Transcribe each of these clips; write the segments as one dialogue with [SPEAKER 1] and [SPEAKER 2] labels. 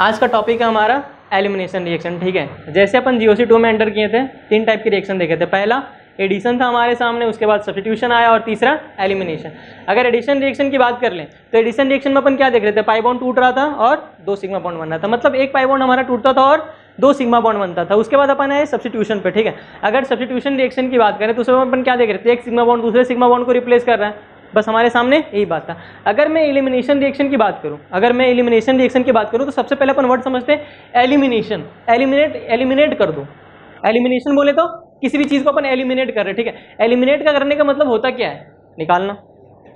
[SPEAKER 1] आज का टॉपिक है हमारा एलिमिनेशन रिएक्शन ठीक है? जैसे अपन जीओसी टू में एंटर किए थे, तीन टाइप के रिएक्शन देखे थे। पहला एडिशन था हमारे सामने, उसके बाद सब्सटीट्यूशन आया और तीसरा एलिमिनेशन अगर एडिशन रिएक्शन की बात कर लें तो एडिशन रिएक्शन में अपन क्या देख रहे थे? पाइबॉन्ड टूट रहा था और दो सिग्मा बॉन्ड बन रहा था। मतलब एक पाइबॉन्ड हमारा टूटता था और दो सिग्मा बॉन्ड बनता था। उसके बाद अपन आए सब्सटीट्यूशन पे, ठीक है? अगर सब्सटीट्यूशन रिएक्शन की बात करें तो उसमें अपन क्या देख रहे थे? एक सिग्मा बॉन्ड दूसरे सिग्मा बॉन्ड को रिप्लेस कर रहा है। बस हमारे सामने यही बात था। अगर मैं एलिमिनेशन रिएक्शन की बात करूँ, अगर मैं एलिमिनेशन रिएक्शन की बात करूँ तो सबसे पहले अपन वर्ड समझते हैं एलिमिनेशन एलिमिनेट एलिमिनेट कर दो। एलिमिनेशन बोले तो किसी भी चीज़ को अपन एलिमिनेट कर रहे ठीक है? एलिमिनेट का करने का मतलब होता क्या है? निकालना।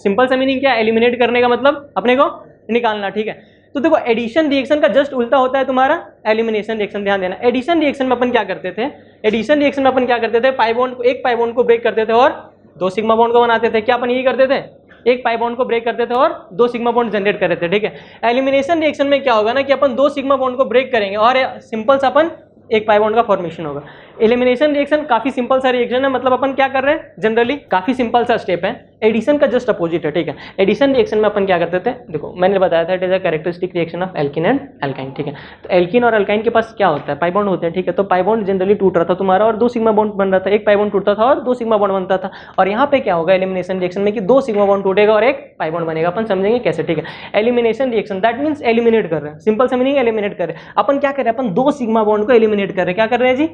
[SPEAKER 1] सिंपल सा मीनिंग क्या है? एलिमिनेट करने का मतलब अपने को निकालना, ठीक है? तो देखो एडिशन रिएक्शन का जस्ट उल्टा होता है तुम्हारा एलिमिनेशन रिएक्शन ध्यान देना। एडिशन रिएक्शन में अपन क्या करते थे? एडिशन रिएक्शन में अपन क्या करते थे? पाइबोन को, एक पाइबोन को ब्रेक करते थे और दो सिग्मा बॉन्ड को बनाते थे। क्या अपन यही करते थे? एक पाई बॉन्ड को ब्रेक करते थे और दो सिग्मा बॉन्ड जनरेट कर रहे थे, ठीक है? एलिमिनेशन रिएक्शन में क्या होगा ना कि अपन दो सिग्मा बॉन्ड को ब्रेक करेंगे और सिंपल सा अपन एक पाई बॉन्ड का फॉर्मेशन होगा। एलिमिनेशन रिएक्शन काफ़ी सिंपल सा रिएक्शन है मतलब अपन क्या कर रहे हैं? जनरली काफ़ी सिंपल सा स्टेप है। एडिशन का जस्ट अपोजिट है, ठीक है? एडिशन रिएक्शन में अपन क्या करते थे? देखो, मैंने बताया था it is a characteristic reaction of alkene and alkyne ठीक है? तो एल्किन और एल्काइन के पास क्या होता है? पाइबॉन्ड होते हैं, ठीक है? तो पाइबॉन्ड जनरली टूट रहा था तुम्हारा और दो सिग्मा बॉन्ड बन रहा था। एक पाइबॉन्ड टूटता था और दो सिग्मा बॉन्ड बनता था। और यहाँ पे क्या होगा एलिमिनेशन रिएक्शन में कि दो सिग्मा बॉन्ड टूटेगा और एक पाइबॉन्ड बनेगा। अपन समझेंगे कैसे, ठीक है? Elimination reaction that means eliminate कर रहे हैं। सिंपल सा एलिमिनेट कर रहे हैं। अपन क्या कर रहे हैं? अपन दो सिग्मा बॉन्ड को एलिमिनेट कर रहे हैं। क्या कर रहे हैं जी?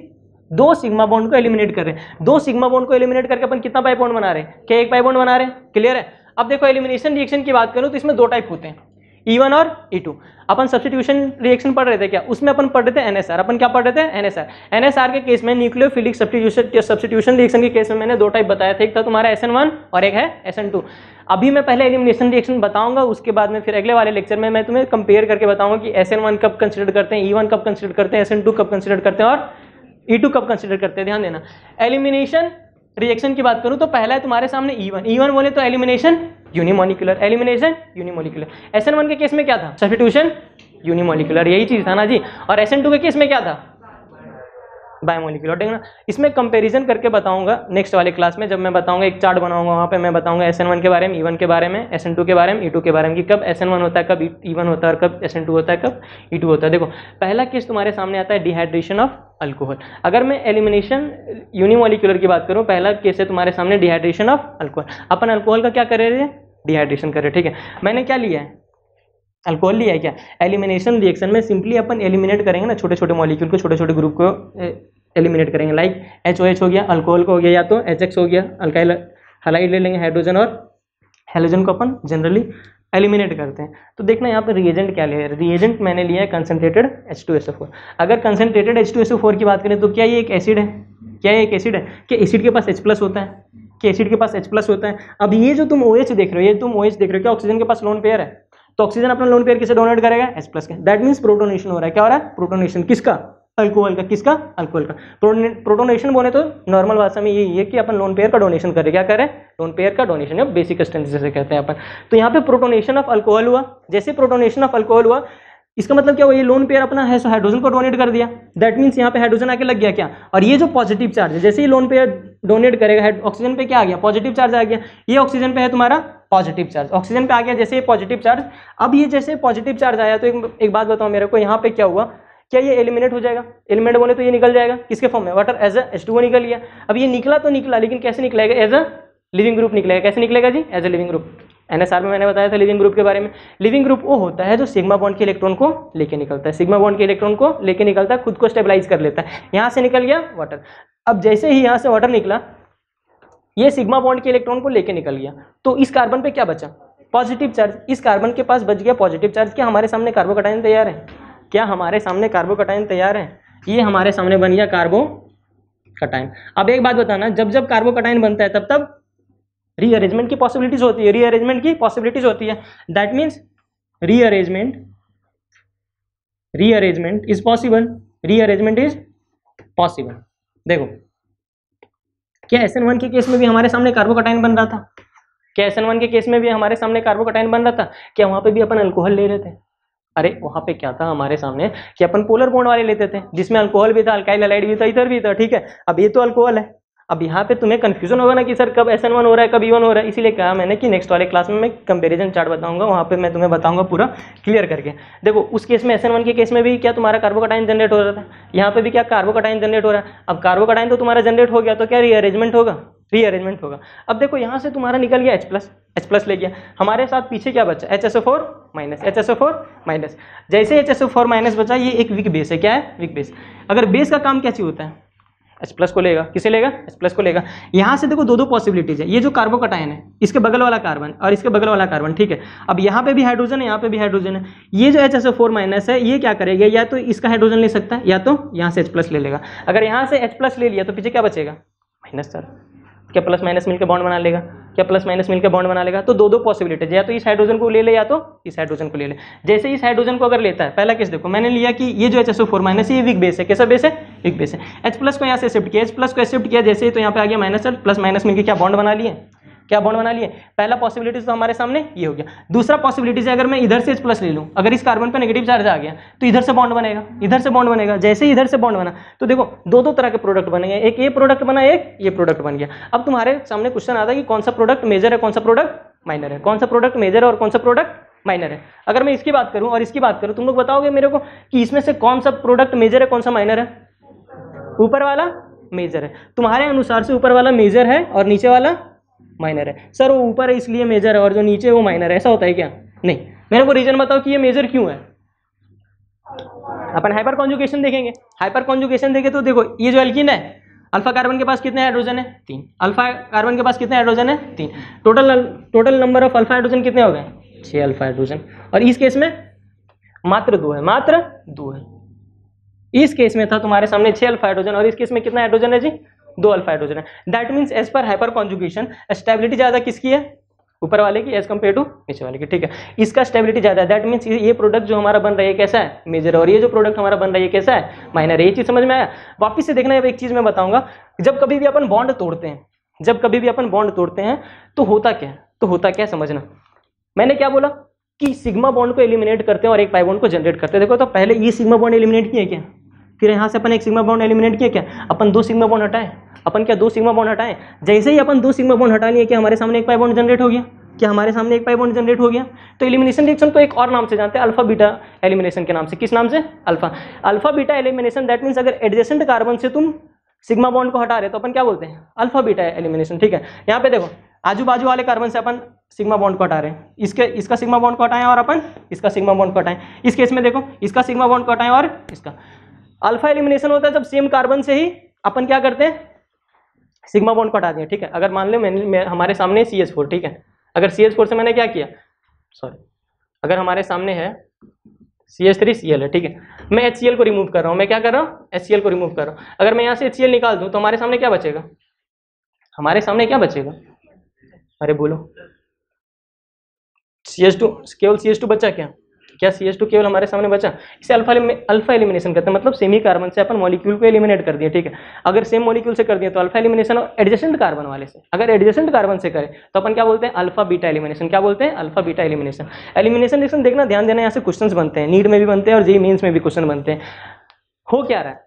[SPEAKER 1] दो सिग्मा बॉन्ड को एलिमिनेट कर रहे हैं। दो सिग्मा बॉन्ड को एलिमिनेट करके अपन कितना पाई बॉन्ड बना रहे हैं? क्या एक पाई बॉन्ड बना रहे हैं? क्लियर है? अब देखो एलिमिनेशन रिएक्शन की बात करूँ तो इसमें दो टाइप होते हैं। E1 और E2 अपन सब्सटीट्यूशन रिएक्शन पढ़ रहे थे क्या? उसमें अपन पढ़ रहे थे एनएसआर अपन क्या पढ़ रहे थे? एनएसआर एनएसआर के केस में न्यूक्लियोफिलिक सब्सटीट्यूशन सब्सटीट्यूशन रिएक्शन के केस में मैंने दो टाइप बताया था। एक था तुम्हारा SN1 और एक है SN2 अभी मैं पहले एलिमिनेशन रिएक्शन बताऊँगा, उसके बाद में फिर अगले वाले लेक्चर में मैं तुम्हें कंपेयर करके बताऊँगा कि SN1 कब कंसिडर करते हैं E1 कब कंसिडर करते हैं SN2 कब कंसिडर करते हैं और E2 कब कंसिडर करते हैं? ध्यान देना। एलिमिनेशन रिएक्शन की बात करूँ तो पहला है तुम्हारे सामने E1 E1 बोले तो elimination unimolecular elimination unimolecular S SN1 के केस में क्या था? सब्सटीट्यूशन यूनिमोलिकुलर यही चीज़ था ना जी? और एस SN2 के केस में क्या था? बायोमोलिकुलर ठीक है ना इसमें कंपैरिजन करके बताऊँगा नेक्स्ट वाले क्लास में, जब मैं बताऊँगा, एक चार्ट बनाऊँगा वहाँ पे, मैं बताऊँगा SN1 के बारे में E1 के बारे में SN2 के बारे में E2 के बारे में, कि कब SN1 होता है, कब E1 होता है, और कब SN2 होता है, कब E2 होता है। देखो, पहला केस तुम्हारे सामने आता है डिहाइड्रेशन ऑफ़ अल्कोहल अगर मैं एलिमिनेशन यूनिमोलिकुलर की बात करूँ, पहला केस है तुम्हारे सामने डिहाइड्रेशन ऑफ़ अल्कोहल अपन अल्कोहल का क्या कर रहे हैं डिहाइड्रेशन कर रहे, ठीक है? मैंने क्या लिया है? अल्कोहल लिया है क्या? एलिमिनेशन रिएक्शन में सिंपली अपन एलिमिनेट करेंगे ना छोटे छोटे मॉलिक्यूल को, छोटे छोटे ग्रुप को एलिमिनेट करेंगे। लाइक एच ओ एच हो गया अल्कोहल को हो गया, या तो एच एक्स हो गया अल्काइल हलाइड ले लेंगे हाइड्रोजन और हेलोजन को अपन जनरली एलिमिनेट करते हैं। तो देखना यहाँ पर रिएजेंट क्या लिया है। रिएजेंट मैंने लिया है concentrated H two S O four अगर concentrated H two S O four की बात करें तो क्या ये एक एसिड है? क्या ये एक एसिड है? क्या एसिड के पास एच प्लस होता है? कि एसिड के पास एच प्लस होता है? अब ये जो तुम ओ OH देख रहे हो, ये तुम ओ OH देख रहे हो, क्या ऑक्सीजन के पास लोन पेयर है? तो ऑक्सीजन अपना लोन पेयर किसे डोनेट करेगा? एस प्लस के। दैट मीन्स प्रोटोनेशन हो रहा है। क्या हो रहा है? प्रोटोनेशन किसका? अल्कोहल का। किसका? अल्कोहल का। प्रोटोनेशन बोले तो नॉर्मल भाषा में यही है कि अपन लोन पेयर का डोनेशन करें क्या करें लोन पेयर का डोनेशन या बेसिक स्ट्रेंथ जैसे कहते हैं अपन। तो यहाँ पे प्रोटोनेशन ऑफ़ अल्कोहल हुआ। जैसे प्रोटोनेशन ऑफ़ अल्कोहल हुआ, इसका मतलब क्या हुआ? ये लोन पेयर अपना है सो हाइड्रोजन को डोनेट कर दिया। दैट मीन्स यहाँ पे हाइड्रोजन आके लग गया क्या? और ये जो पॉजिटिव चार्ज है, जैसे ही लोन पेयर डोनेट करेगा ऑक्सीजन पे क्या आ गया? पॉजिटिव चार्ज आ गया। ये ऑक्सीजन पे है तुम्हारा पॉजिटिव चार्ज ऑक्सीजन पे आ गया जैसे ये पॉजिटिव चार्ज अब ये जैसे पॉजिटिव चार्ज आया तो एक, एक बात बताओ मेरे को यहाँ पे क्या हुआ? क्या ये एलिमिनेट हो जाएगा? एलिमिनेट बोले तो ये निकल जाएगा। किसके फॉर्म में? वाटर एज एच टू निकल गया। अब ये निकला तो निकला लेकिन कैसे निकलेगा? एज अ लिविंग ग्रुप निकलेगा। कैसे निकलेगा जी? As a leaving group NSR में मैंने बताया था लिविंग ग्रुप के बारे में। लिविंग ग्रुप वो होता है जो सिग्मा बॉन्ड के इलेक्ट्रॉन को लेके निकलता है। सिग्मा बॉन्ड के इलेक्ट्रॉन को लेके निकलता है खुद को स्टेबलाइज कर लेता है। यहाँ से निकल गया वाटर अब जैसे ही यहाँ से वाटर निकला ये सिग्मा बॉन्ड के इलेक्ट्रॉन को लेके निकल गया। तो इस कार्बन पे क्या बचा? पॉजिटिव चार्ज इस कार्बन के पास बच गया पॉजिटिव चार्ज क्या हमारे सामने कार्बो कार्बोकटाइन तैयार है। क्या हमारे सामने कार्बो कार्बोकटाइन तैयार है? ये हमारे सामने बन गया कार्बो कटाइन अब एक बात बताना, जब जब कार्बो कार्बोकटाइन बनता है, तब तब रीअरेंजमेंट की पॉसिबिलिटीज होती है। रीअरेंजमेंट की पॉसिबिलिटीज होती है। That means rearrangement rearrangement is possible rearrangement is possible देखो क्या एस के केस में भी हमारे सामने कार्बोकटाइन बन रहा था? क्या एस के केस में भी हमारे सामने कार्बोकटाइन बन रहा था? क्या वहाँ पे भी अपन अल्कोहल ले रहे थे? अरे, वहाँ पे क्या था हमारे सामने कि अपन पोलर बॉन्ड वाले लेते थे, जिसमें अल्कोहल भी था अल्काइल अलाइड भी था, इधर भी था, ठीक है? अब ये तो अल्कोहल है। अब यहाँ पे तुम्हें कन्फ्यूज़न होगा ना कि सर कब एस एन वन हो रहा है, कब ई वन हो रहा है। इसीलिए कहा मैंने कि नेक्स्ट वाले क्लास में मैं कंपेरिजन चार्ट बताऊँगा, वहाँ पे मैं तुम्हें बताऊँगा पूरा क्लियर करके। देखो, उस केस में एस एन वन के केस में भी क्या तुम्हारा कार्बोकटाइन जनरेट हो रहा था? यहाँ पे भी क्या कार्बोकटाइन जनरेट हो रहा है? अब कार्बोकटाइन तो तुम्हारा जनरेट हो गया तो क्या रीअरेंजमेंट होगा? रीअरेंजमेंट होगा। अब देखो, यहाँ से तुम्हारा निकल गया एच प्लस एच प्लस ले गया। हमारे साथ पीछे क्या बचा? H S O four minus H S O four minus जैसे H S O four minus बचा, ये एक वीक बेस है। क्या है? वीक बेस अगर बेस का काम क्या चाहिए होता है? एच प्लस को लेगा। किसे लेगा? एच प्लस को लेगा। यहाँ से देखो दो दो पॉसिबिलिटीज है। ये जो कार्बो कटाइन है, इसके बगल वाला कार्बन और इसके बगल वाला कार्बन ठीक है? अब यहाँ पे भी हाइड्रोजन है, यहाँ पे भी हाइड्रोजन है। ये जो H S O four minus है, ये क्या करेगा? या तो इसका हाइड्रोजन ले सकता है, या तो यहाँ से एच प्लस ले लेगा। अगर यहाँ से एच प्लस ले लिया तो पीछे क्या बचेगा? माइनस सर क्या प्लस माइनस मिलकर बॉन्ड बना लेगा? क्या प्लस माइनस मिलकर बॉन्ड बना लेगा? तो दो दो पॉसिबिलिटी या तो इस हाइड्रोजन को ले ले, या तो इस हाइड्रोजन को ले ले। जैसे इस हाइड्रोजन को अगर लेता है, पहला केस देखो, मैंने लिया कि ये जो एच एस फोर माइनस ये वीक बेस है। कैसा बेस है? वीक बेस है। एच प्लस को यहाँ से शिफ्ट किया एच प्लस को शिफ्ट किया, जैसे ही तो यहाँ पे आ गया माइनस प्लस माइनस मिलकर क्या बॉन्ड बना लिए? क्या बॉन्ड बना लिए? पहला पॉसिबिलिटीज तो हमारे सामने ये हो गया। दूसरा पॉसिबिलिटीज अगर मैं इधर से एच प्लस ले लूँ, अगर इस कार्बन पर नेगेटिव चार्ज आ गया तो इधर से बॉन्ड बनेगा, इधर से बॉन्ड बनेगा, जैसे ही इधर से बॉन्ड बना। तो देखो दो दो तरह के प्रोडक्ट बनेंगे एक ये प्रोडक्ट बना, एक ये प्रोडक्ट बन गया। अब तुम्हारे सामने क्वेश्चन आता है कि कौन सा प्रोडक्ट मेजर है, कौन सा प्रोडक्ट माइनर है? कौन सा प्रोडक्ट मेजर है और कौन सा प्रोडक्ट माइनर है? अगर मैं इसकी बात करूँ और इसकी बात करूँ, तुम लोग बताओगे मेरे को कि इसमें से कौन सा प्रोडक्ट मेजर है, कौन सा माइनर है? ऊपर वाला मेजर है। तुम्हारे अनुसार से ऊपर वाला मेजर है और नीचे वाला माइनर है। सर वो ऊपर है, इसलिए मेजर है, और जो नीचे है, वो माइनर है। ऐसा होता है क्या? नहीं। मेरे को रीजन बताओ कि ये मेजर क्यों है? अपन हाइपर कॉन्जुकेशन देखेंगे। हाइपर कॉन्जुकेशन देखे तो देखो, ये जो एल्किन है अल्फ़ा कार्बन के पास कितने हाइड्रोजन है? तीन। अल्फ़ा कार्बन के पास कितने हाइड्रोजन है? तीन। Total total number of alpha hydrogen कितने हो गए? छह अल्फ़ा हाइड्रोजन और इस केस में मात्र दो है, मात्र दो है। इस केस में था तुम्हारे सामने छह अल्फ़ा हाइड्रोजन और इस केस में कितना हाइड्रोजन है जी? दो अल्फ़ा हाइड्रोजन है। That means as per hyperconjugation stability ज़्यादा किसकी है? ऊपर वाले की एज कंपेयर टू नीचे वाले की, ठीक है। इसका स्टेबिलिटी ज़्यादा है। दैट मीन्स ये प्रोडक्ट जो हमारा बन रहा है कैसा है? मेजर और ये जो प्रोडक्ट हमारा बन रहा है कैसा है? माइनर ये चीज़ समझ में आया? वापिस से देखना एक चीज़ मैं बताऊँगा। जब कभी भी अपन बॉन्ड तोड़ते हैं, जब कभी भी अपन बॉन्ड तोड़ते हैं तो होता क्या तो होता क्या समझना? मैंने क्या बोला? कि सिग्मा बॉन्ड को एलिमिनेट करते हैं और एक पाई बॉन्ड को जनरेट करते हैं। देखो तो पहले ये सिग्मा बॉन्ड एलिमिनेट किया क्या? फिर यहाँ से अपन एक सिग्मा बॉन्ड एलिमिनेट किया क्या? अपन दो सिग्मा बॉन्ड हटाए। अपन क्या दो सिग्मा बॉन्ड हटाएँ? जैसे ही अपन दो सिग्मा बॉन्ड हटा लिए कि हमारे सामने एक पाई बॉन्ड जनरेट हो गया? क्या हमारे सामने एक पाई बॉन्ड जनरेट हो गया? तो एलिमिनेशन रिएक्शन को एक और नाम से जानते हैं अल्फ़ा बीटा एलिमिनेशन के नाम से। किस नाम से? Alpha alpha beta elimination that means अगर एडजेसेंट कार्बन से तुम सिग्मा बॉन्ड को हटा रहे तो अपन क्या बोलते हैं? अल्फ़ा बीटा एलिमिनेशन ठीक है? यहाँ पे देखो आजू बाजू वाले कार्बन से अपन सिग्मा बॉन्ड को हटा रहे हैं। इसके, इसका सिग्मा बॉन्ड को हटाएँ और अपन इसका सिग्मा बॉन्ड को हटाएँ। इस केस में देखो, इसका सिग्मा बॉन्ड को हटाएँ और इसका। अल्फ़ा एलिमिनेशन होता है जब सेम कार्बन से ही अपन क्या करते हैं? सिग्मा बॉन्ड को हटा दिया, ठीक है? अगर मान लो मैंने हमारे सामने सी एच फोर ठीक है? अगर सी एच फोर से मैंने क्या किया? सॉरी अगर हमारे सामने है C H three C L है, ठीक है? मैं एच सी एल को रिमूव कर रहा हूँ। मैं क्या कर रहा हूँ? एच सी एल को रिमूव कर रहा हूँ। अगर मैं यहाँ से एच सी एल निकाल दूँ तो हमारे सामने क्या बचेगा? हमारे सामने क्या बचेगा? अरे बोलो। सी एच टू केवल सी एच टू बचा क्या? क्या सी केवल हमारे सामने बचा? इसे अल्फ़ा अल्फ़ा एलिमिनेशन करते हैं। मतलब सेमी कार्बन से अपन मॉलिक्यूल को एलिमिनेट कर दिया ठीक है? अगर सेम मॉलिक्यूल से कर दिया तो अल्फ़ा एलिमिनेशन और एडजेसेंट कार्बन वाले से। अगर एडजेसेंट कार्बन से करें तो अपन क्या बोलते हैं? अल्फ़ा बीटा एलिमिनेशन क्या बोलते हैं? Alpha beta elimination elimination reaction देखना ध्यान देना, यहाँ से क्वेश्चन बनते हैं। नीट में भी बनते हैं और जे मीन्स में भी क्वेश्चन बनते हैं। हो क्या रहा है?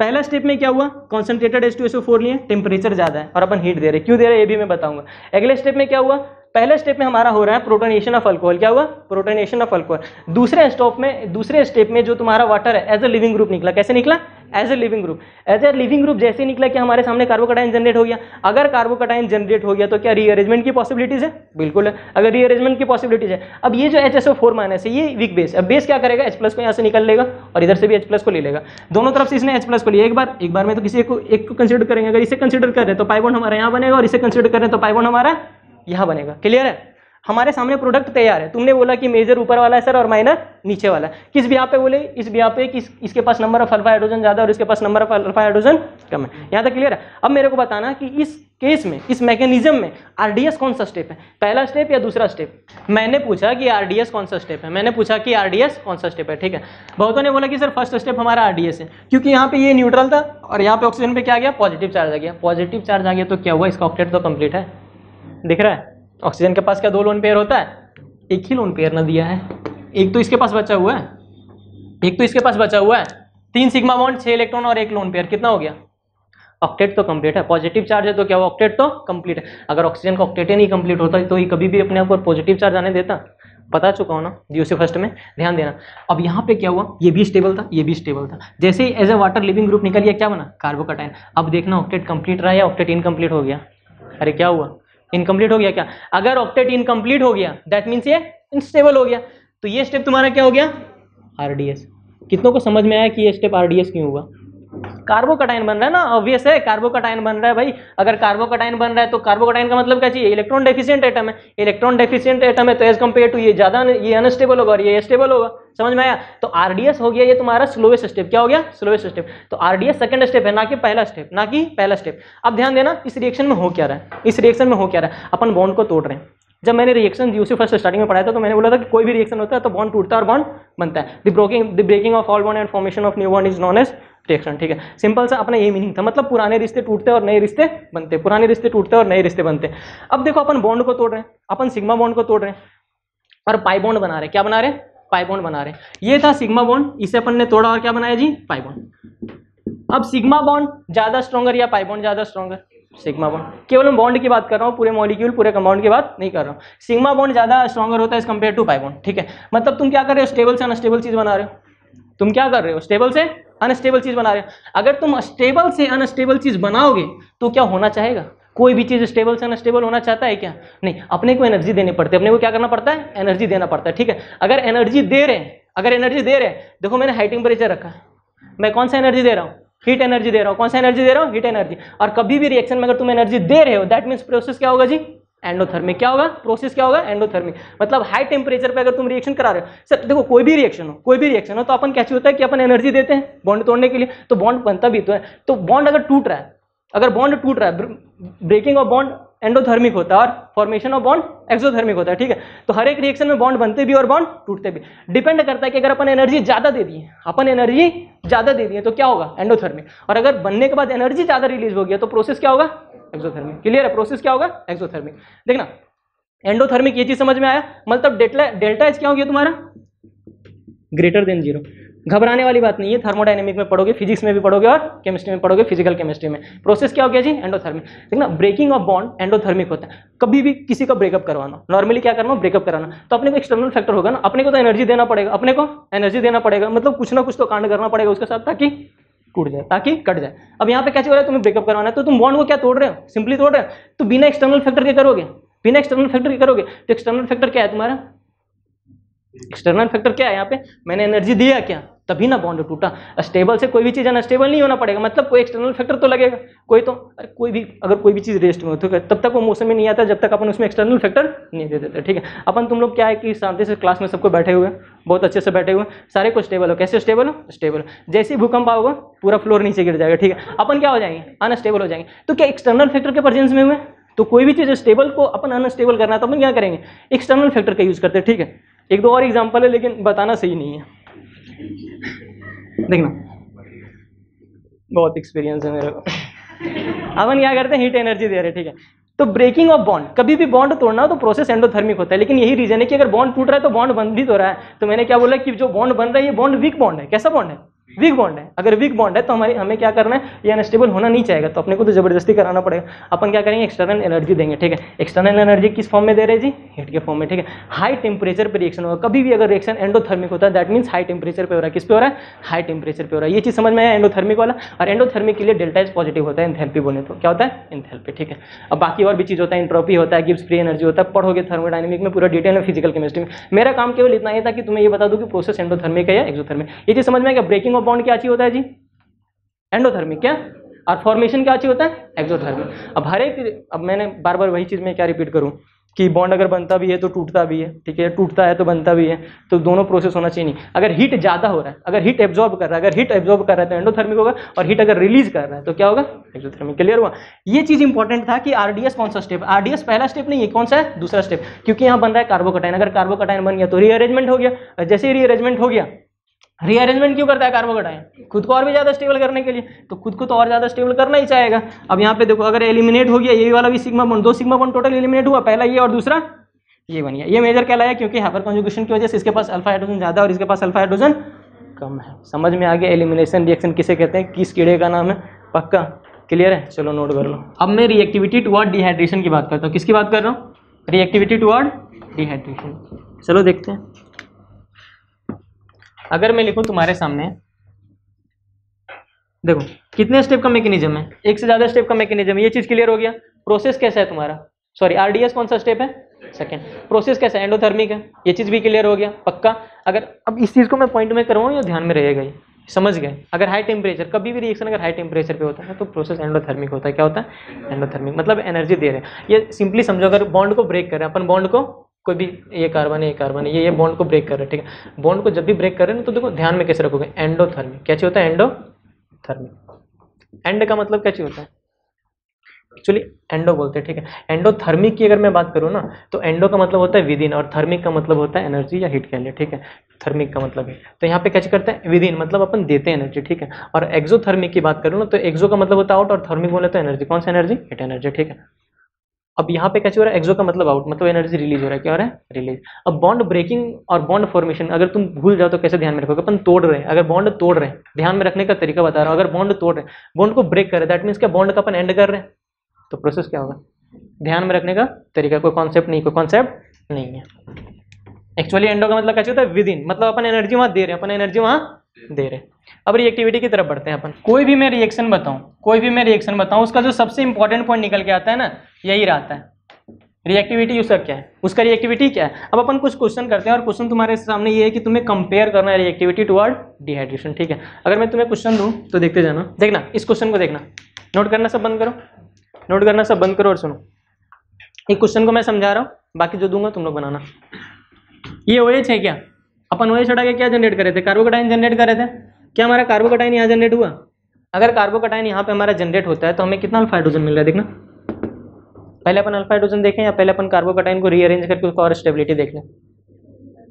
[SPEAKER 1] पहला स्टेप में क्या हुआ? Concentrated S two S four लिए टेम्परेचर ज़्यादा है और अपन हीट दे रहे क्यों दे रहे ये भी मैं बताऊँगा। अगले स्टेप में क्या हुआ? पहले स्टेप में हमारा हो रहा है प्रोटोनेशन ऑफ़ अल्कोहल क्या हुआ? प्रोटोनेशन ऑफ़ अल्कोहल दूसरे स्टॉप में, दूसरे स्टेप में जो तुम्हारा वाटर है एज अ लिविंग ग्रुप निकला। कैसे निकला? As a leaving group as a leaving group जैसे ही निकला कि हमारे सामने कार्बोकटाइन जनरेट हो गया। अगर कार्बोकटाइन जनरेट हो गया तो क्या रीअरेंजमेंट की पॉसिबिलिटीज है? बिल्कुल। है अगर रीअरेंजमेंट की पॉसिबिलिटीज है, अब ये जो H S O four minus है, ये वीक बेस अब बेस क्या करेगा? एच प्लस को यहाँ से निकल लेगा और इधर से भी एच प्लस को ले लेगा। दोनों तरफ़ से इसने एच प्लस को लिया। एक बार एक बार में तो किसी को, एक को कंसिडर करेंगे। अगर इसे कंसिडर कर तो पाइबोन हमारा यहाँ बनेगा और इसे कंसिडर करें तो पाइबोन हमारा यहाँ बनेगा। क्लियर है? हमारे सामने प्रोडक्ट तैयार है। तुमने बोला कि मेजर ऊपर वाला है सर और माइनर नीचे वाला है। किस बिहा पे बोले, इस बिहा पे कि इसके पास नंबर ऑफ़ अल्फ़ा हाइड्रोजन ज़्यादा और इसके पास नंबर ऑफ़ अल्फ़ा हाइड्रोजन कम है। यहाँ तक क्लियर है? अब मेरे को बताना कि इस केस में, इस मैकेनिज्म में आरडीएस कौन सा स्टेप है? पहला स्टेप या दूसरा स्टेप मैंने पूछा कि आरडीएस कौन सा स्टेप है? मैंने पूछा कि आरडीएस कौन सा स्टेप है, ठीक है? बहुतों ने बोला कि, सर फ़र्स्ट स्टेप हमारा आरडीएस है। क्योंकि यहाँ पे ये न्यूट्रल था और यहाँ पे ऑक्सीजन पे क्या गया? पॉजिटिव चार्ज आ गया। पॉजिटिव चार्ज आ गया तो क्या हुआ? इसका ऑक्टेट तो कंप्लीट है। दिख रहा है? ऑक्सीजन के पास क्या दो लोन पेयर होता है? एक ही लोन पेयर ना दिया है। एक तो इसके पास बचा हुआ है। एक तो इसके पास बचा हुआ है। तीन सिग्मा बॉन्ड छह इलेक्ट्रॉन और एक लोन पेयर कितना हो गया? ऑक्टेट तो कंप्लीट है। पॉजिटिव चार्ज है तो क्या ऑक्टेट तो कंप्लीट है। अगर ऑक्सीजन का ऑक्टेट ही नहीं कंप्लीट होता तो ये कभी भी अपने आप को पॉजिटिव चार्ज आने देता। पता चुका हूँ ना? जीओसी फ़र्स्ट में। ध्यान देना। अब यहाँ पे क्या हुआ? ये भी स्टेबल था, ये भी स्टेबल था। जैसे ही as a water leaving group निकल गया, क्या बना? कार्बोकटाइन अब देखना ऑक्टेट कंप्लीट रहा या ऑक्टेट इनकम्प्लीट हो गया। अरे क्या हुआ? इनकम्प्लीट हो गया क्या? अगर ऑक्टेट इनकम्प्लीट हो गया दैट मीन्स ये इनस्टेबल हो गया। तो ये स्टेप तुम्हारा क्या हो गया? आरडीएस कितनों को समझ में आया कि ये स्टेप आरडीएस क्यों हुआ? कार्बोकटाइन बन रहा है ना ऑब्वियस है, कार्बोकटाइन बन रहा है भाई। अगर कार्बोकटाइन बन रहा है तो कार्बोकटाइन का मतलब क्या चाहिए? इलेक्ट्रॉन डेफिशिएंट एटम है। इलेक्ट्रॉन डेफिशिएंट एटम है तो एज कंपेयर टू ये ज़्यादा ये अनस्टेबल होगा और ये स्टेबल होगा। समझ में आया? तो आरडीएस हो गया ये तुम्हारा स्लोवेस्ट स्टेप क्या हो गया? स्लोवेस्ट स्टेप तो आरडीएस सेकंड स्टेप है, ना कि पहला स्टेप ना कि पहला स्टेप अब ध्यान देना, इस रिएक्शन में हो क्या रहा है? इस रिएक्शन में हो क्या रहा है? अपन बॉन्ड को तोड़ रहे हैं। जब मैंने रिएक्शन यूसी फ़र्स्ट स्टार्टिंग में पढ़ाया था तो मैंने बोला था कि कोई भी रिएक्शन होता है तो बॉन्ड टूटता है और बॉन्ड बनता है। The broking the breaking of all bond and formation of new bond is known as reaction ठीक है। सिंपल सा अपना ये मीनिंग था। मतलब पुराने रिश्ते टूटते और नए रिश्ते बनते। पुराने रिश्ते टूटते और नए रिश्ते बनते। अब देखो, अपन बॉन्ड को तोड़ रहे हैं। अपन सिग्मा बॉन्ड को तोड़ रहे हैं। और पाई बॉन्ड बना रहे क्या बना रहे पाई बॉन्ड बना रहे ये था सिग्मा बॉन्ड इसे अपन ने तोड़ा और क्या बनाया जी? पाई बॉन्ड अब सिग्मा बॉन्ड ज़्यादा स्ट्रॉगर या पाई बॉन्ड ज़्यादा स्ट्रॉन्गर सिग्मा बॉन्ड केवल मैं बॉन्ड की बात कर रहा हूँ। पूरे मॉलिक्यूल पूरे कंपाउंड की बात नहीं कर रहा हूँ। सिग्मा बॉन्ड ज़्यादा स्ट्रॉन्गर होता है as compare to pi bond ठीक है? मतलब तुम क्या कर रहे हो? स्टेबल से अनस्टेबल चीज़ बना रहे हो। तुम क्या कर रहे हो? स्टेबल से? अनस्टेबल चीज़ बना रहे हो। अगर तुम स्टेबल से अनस्टेबल चीज़ बनाओगे तो क्या होना चाहेगा? कोई भी चीज़ स्टेबल से अनस्टेबल होना चाहता है क्या? नहीं, अपने को एनर्जी देनी पड़ती है। अपने को क्या करना पड़ता है? एनर्जी देना पड़ता है, ठीक है? अगर एनर्जी दे रहे हैं, अगर एनर्जी दे रहे देखो मैंने हाई टेम्परेचर रखा है। मैं कौन सा एनर्जी दे रहा हूँ? हीट एनर्जी दे रहा हूँ। कौन सा एनर्जी दे रहा हूँ? हीट एनर्जी और कभी भी रिएक्शन में अगर तुम एनर्जी दे रहे हो दैट मीन्स प्रोसेस क्या होगा जी? एंडोथर्मिक क्या होगा? प्रोसेस क्या होगा? एंडोथर्मिक मतलब हाई टेम्परेचर पे अगर तुम रिएक्शन करा रहे हो, सर, देखो, कोई भी रिएक्शन हो, कोई भी रिएक्शन हो तो अपन कैसे होता है कि अपन एनर्जी देते हैं बॉन्ड तोड़ने के लिए। तो बॉन्ड बनता भी तो है। तो बॉन्ड अगर टूट रहा है, अगर बॉन्ड टूट रहा है ब्रेकिंग ऑफ़ बॉन्ड एंडोथर्मिक होता है और फॉर्मेशन ऑफ़ बॉन्ड एक्सोथर्मिक होता है, ठीक है? तो हर एक रिएक्शन में बॉन्ड बनते भी और बॉन्ड टूटते भी। डिपेंड करता है कि अगर अपन एनर्जी ज़्यादा दे दिए, अपन एनर्जी ज़्यादा दे दिए तो क्या होगा? एंडोथर्मिक और अगर बनने के बाद एनर्जी ज़्यादा रिलीज़ हो गया तो प्रोसेस क्या होगा? एक्सोथर्मिक क्लियर है? प्रोसेस क्या होगा? एक्सोथर्मिक देखना एंडोथर्मिक ये चीज़ समझ में आया? मतलब डेल्टा डेल्टा एच क्या हो गया तुम्हारा? ग्रेटर देन ज़ीरो घबराने वाली बात नहीं है थर्मोडाइनमिक में पढ़ोगे फिजिक्स में भी पढ़ोगे और केमिस्ट्री में पढ़ोगे फ़िज़िकल केमिस्ट्री में. प्रोसेस क्या हो गया जी? एंडोथर्मिक देखना ब्रेकिंग ऑफ़ बॉन्ड एंडोथर्मिक होता है. कभी भी किसी का ब्रेकअप करवाना. नॉर्मली क्या करना? ब्रेकअप कराना. तो अपने को एक्सटर्नल फैक्टर होगा ना? अपने को तो एनर्जी देना पड़ेगा. अपने को एनर्जी देना पड़ेगा. मतलब कुछ ना कुछ तो कांड करना पड़ेगा उसके साथ, ताकि टूट जाए, ताकि कट जाए। अब यहाँ पे क्या हो रहा है? तुम्हें ब्रेकअप करवाना है तो तुम बॉन्ड को क्या तोड़ रहे हो? सिंपली तोड़ रहे हो। तो बिना एक्सटर्नल फैक्टर के करोगे? बिना एक्सटर्नल फैक्टर के करोगे? तो एक्सटर्नल फैक्टर क्या है तुम्हारा? एक्सटर्नल फैक्टर क्या है यहाँ पे? मैंने एनर्जी दिया क्या? तभी ना बॉन्ड टूटा। स्टेबल से कोई भी चीज़ अनस्टेबल नहीं होना पड़ेगा। मतलब कोई एक्सटर्नल फैक्टर तो लगेगा। कोई तो अरे कोई भी, अगर कोई भी चीज़ रेस्ट में हो है तब तक वो मौसम में नहीं आता, जब तक अपन उसमें एक्सटर्नल फैक्टर नहीं दे देते, ठीक है? अपन तुम लोग क्या है कि शांति से क्लास में सबको बैठे हुए बहुत अच्छे से बैठे हुए सारे को स्टेबल हो। कैसे स्टेबल हो? स्टेबल हो। जैसे ही भूकंप आओगे, पूरा फ्लोर नीचे गिर जाएगा, ठीक है? अपन क्या हो जाएँगे? अनस्टेबल हो जाएँगे। तो क्या एक्सटर्नल फैक्टर के प्रेजेंस में हुए? तो कोई भी चीज़ स्टेबल को अपन अनस्टेबल करना तो अपन क्या करेंगे? एक्सटर्नल फैक्टर का यूज़ करते हैं, ठीक है? एक दो और एग्ज़ाम्पल है, लेकिन बताना सही नहीं है। देखना। बहुत एक्सपीरियंस है मेरे को। अपन क्या करते हैं? हीट एनर्जी दे रहे ठीक है। तो ब्रेकिंग ऑफ़ बॉन्ड कभी भी बॉन्ड तोड़ना हो तो प्रोसेस एंडोथर्मिक होता है, लेकिन यही रीजन है कि अगर बॉन्ड टूट रहा है तो बॉन्ड बंद भी तो रहा है। तो मैंने क्या बोला कि जो बॉन्ड बन रहा है, ये बॉन्ड वीक बॉन्ड है। कैसा बॉन्ड है? वीक बॉन्ड है। अगर वीक बॉन्ड है तो हमारी हमें क्या करना है? ये अनस्टेबल होना नहीं चाहेगा तो अपने को तो ज़बरदस्ती कराना पड़ेगा। अपन क्या करेंगे? एक्सटर्नल एनर्जी देंगे, ठीक है? एक्सटर्नल एनर्जी किस फॉर्म में दे रहे जी? हीट के फॉर्म में, ठीक है? हाई टेम्परेचर पर रिएक्शन होगा। कभी भी अगर रिएक्शन एंडोथर्मिक होता है दैट मीन्स हाई टेम्परेचर पे हो रहा है। किस पे हो रहा है? हाई टेम्परेचर पर हो रहा है। ये चीज़ समझ में आया? एंडोथर्मिक वाला। और एंडोथर्मिक के लिए डेल्टा इज़ पॉजिटिव होता है इनथेल्पी बोले तो। क्या होता है? इनथेल्पी ठीक है? अब बाकी और भी चीज़ होता है। इंट्रोपी होता है गिब्स फ्री एनर्जी होता है। पढ़ोगे थर्मोडाइनमिक में पूरा डिटेल में फ़िज़िकल केमिस्ट्री में। मेरा काम केवल इतना ही था कि तुम्हें ये बता दूँ कि प्रोसेस एंडोथर्मिक है या एक्सोथर्मिक ये चीज़ समझ में आएगा ब्रेकिंग ऑफ़ बॉन्ड क्या चाहिए होता है जी? एंडोथर्मिक क्या? और फॉर्मेशन क्या चाहिए होता है? एक्सोथर्मिक अब हर एक, अब मैंने बार बार वही चीज़ में क्या रिपीट करूँ? कि बॉन्ड अगर बनता भी है तो टूटता भी है, ठीक है? टूटता है तो बनता भी है तो दोनों प्रोसेस होना चाहिए नहीं। अगर हीट ज़्यादा हो रहा है, अगर हीट एब्जॉर्ब कर रहा है, अगर हीट एब्जॉर्ब कर रहा है तो एंडोथर्मिक होगा, और हीट अगर रिलीज़ कर रहा है तो क्या होगा? एक्सोथर्मिक क्लियर हुआ? ये चीज़ इंपॉर्टेंट था कि आरडीएस कौन सा स्टेप आरडीएस पहला स्टेप नहीं है, कौन सा है? दूसरा स्टेप क्योंकि यहाँ बन रहा है कार्बोकटाइन अगर कार्बोकटाइन बन गया तो रीअरेंजमेंट हो गया। जैसे रीअरेंजमेंट हो गया रीअरेंजमेंट क्यों करता है कार्बोकटाइन खुद को और भी ज़्यादा स्टेबल करने के लिए। तो खुद को तो और ज़्यादा स्टेबल करना ही चाहेगा। अब यहाँ पे देखो, अगर एलिमिनेट हो गया ये वाला भी सिग्मा बॉन्ड दो सिग्मा बॉन्ड टोटल एलिमिनेट हुआ, पहला ये और दूसरा ये बन गया। ये मेजर कहलाया क्योंकि हाइपर कॉन्जुगेशन की वजह से इसके पास अल्फ़ा हाइड्रोजन ज़्यादा और इसके पास अल्फ़ा हाइड्रोजन कम है। समझ में आ गया एलिमिनेशन रिएक्शन किसे कहते हैं? किस कीड़े का नाम है? पक्का? क्लियर है? चलो नोट कर लो। अब मैं रिएक्टिविटी टुवर्ड डिहाइड्रेशन की बात करता हूँ। किसकी बात कर रहा हूँ? रिएक्टिविटी टुवर्ड डिहाइड्रेशन चलो देखते हैं। अगर मैं लिखूँ तुम्हारे सामने, देखो, कितने स्टेप का मैकेनिज्म है? एक से ज़्यादा स्टेप का मैकेनिज्म ये चीज़ क्लियर हो गया? प्रोसेस कैसा है तुम्हारा? सॉरी आरडीएस कौन सा स्टेप है? सेकेंड प्रोसेस कैसा है? एंडोथर्मिक है? ये चीज़ भी क्लियर हो गया, पक्का? अगर, अब इस चीज़ को मैं पॉइंट में करवाऊँ या ध्यान में रहेगा ये समझ गए? अगर हाई टेम्परेचर कभी भी रिएक्शन अगर हाई टेम्परेचर पे होता है तो प्रोसेस एंडोथर्मिक होता है। क्या होता है? एंडोथर्मिक मतलब एनर्जी दे रहे हैं। ये सिंपली समझो, अगर बॉन्ड को ब्रेक कर अपन बॉन्ड को कोई भी ये कार्बन है ये कार्बन है ये ये बॉन्ड को ब्रेक कर रहे हैं, ठीक है? बॉन्ड को जब भी ब्रेक कर रहे हैं तो देखो, ध्यान में कैसे रखोगे? एंडोथर्मिक क्या चाहिए होता है? एंडोथर्मिक एंड का मतलब क्या चाहिए होता है? एक्चुअली एंडो बोलते हैं, ठीक है? एंडोथर्मिक की अगर मैं बात करूँ ना तो एंडो का मतलब होता है विदिन और थर्मिक का मतलब होता है एनर्जी या हीट के लिए, ठीक है? थर्मिक का मतलब है। तो यहाँ पे क्या करते हैं? विदिन मतलब अपन देते हैं एनर्जी ठीक है? और एक्जोथर्मिक की बात करूँ ना तो एक्जो का मतलब होता है आउट और थर्मिक बोले तो एनर्जी कौन सा एनर्जी हीट एनर्जी ठीक है? अब यहाँ पे कैसे हो रहा है? एक्सो का मतलब आउट मतलब एनर्जी रिलीज़ हो रहा है। क्या हो रहा है? रिलीज़ अब बॉन्ड ब्रेकिंग और बॉन्ड फॉर्मेशन अगर तुम भूल जाओ तो कैसे ध्यान में रखोगे? अपन तोड़ रहे हैं। अगर बॉन्ड तोड़ रहे हैं, ध्यान में रखने का तरीका बता रहा हूँ। अगर बॉन्ड तोड़ रहे हैं बॉन्ड को ब्रेक कर रहे दैट मीन्स क्या बॉन्ड का अपन एंड कर रहे हैं? तो प्रोसेस क्या होगा? ध्यान में रखने का तरीका, कोई कॉन्सेप्ट नहीं, कोई कॉन्सेप्ट नहीं है। एक्चुअली एंडो का मतलब क्या होता है? विद इन मतलब अपन एनर्जी वहाँ दे रहे हैं। अपन एनर्जी वहाँ दे रहे अब रिएक्टिविटी की तरफ़ बढ़ते हैं अपन। कोई भी मैं रिएक्शन बताऊँ कोई भी मैं रिएक्शन बताऊँ उसका जो सबसे इंपॉर्टेंट पॉइंट निकल के आता है ना यही रहता है। रिएक्टिविटी उसका क्या है? उसका रिएक्टिविटी क्या है? अब अपन कुछ क्वेश्चन करते हैं और क्वेश्चन तुम्हारे सामने ये है कि तुम्हें कंपेयर करना है रिएक्टिविटी टुवर्ड डिहाइड्रेशन ठीक है? अगर मैं तुम्हें क्वेश्चन दूँ तो देखते जाना। देखना इस क्वेश्चन को देखना। नोट करना सब बंद करो। नोट करना सब बंद करो और सुनो। एक क्वेश्चन को मैं समझा रहा हूँ बाकी जो दूँगा तुम लोग बनाना। ये ओ है क्या? अपन ओ हटा के क्या जनरेट करे थे? कार्बोकटाइन जनरेट करे थे? क्या हमारा कार्बोकटाइन यहाँ जनरेट हुआ? अगर कार्बोकटाइन यहाँ पे हमारा जनरेट होता है तो हमें कितना अल्फ़ा हाइड्रोजन मिल रहा है देखना। पहले अपन अल्फ़ा हाइड्रोजन देखें या पहले अपन कार्बोकटाइन को रीअरेंज करके उसका और स्टेबिलिटी देख लें।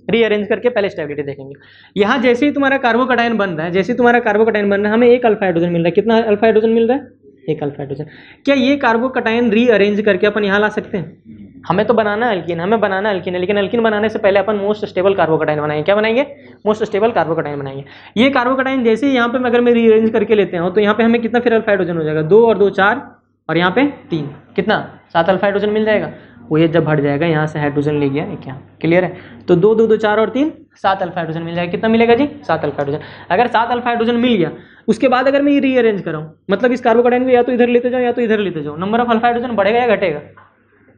[SPEAKER 1] रीअरेंज करके पहले स्टेबिलिटी देखेंगे। यहाँ जैसे ही तुम्हारा कार्बोकटाइन बन रहा है, जैसे ही तुम्हारा कार्बोकटाइन बन रहा है, हमें एक अल्फ़ा हाइड्रोजन मिल रहा है। कितना अल्फ़ा हाइड्रोजन मिल रहा है? एक अल्फ़ा हाइड्रोजन क्या ये कार्बोकटाइन रीअरेंज करके अपन यहाँ ला सकते हैं? हमें तो बनाना है अल्किन हमें बनाना है अल्किन लेकिन अल्किन बनाने से पहले अपन मोस्ट स्टेबल कार्बोकटाइन बनाएँगे। क्या बनाएँगे? मोस्ट स्टेबल कार्बोकटाइन बनाएँगे। ये कार्बोकटाइन जैसे ही यहाँ पे अगर मैं रीअरेंज करके लेते हैं तो यहाँ पे हमें कितना फिर अल्फ़ा हाइड्रोजन हो जाएगा? दो और दो चार, और यहाँ पे तीन। कितना? सात अल्फ़ा हाइड्रोजन मिल जाएगा। वो ये जब हट जाएगा, यहाँ से हाइड्रोजन ले गया, एक यहाँ। क्लियर है? तो दो दो दो, चार और तीन सात अल्फ़ा हाइड्रोजन मिल जाएगा। कितना मिलेगा जी? सात अल्फ़ा हाइड्रोजन अगर सात अल्फ़ा हाइड्रोजन मिल गया, उसके बाद अगर मैं ये रीअरेंज कराऊँ मतलब इस कार्बोकटाइन को या तो इधर लेते जाओ या तो इधर लेते जाओ नंबर ऑफ़ अल्फ़ा हाइड्रोजन बढ़ेगा या घटेगा?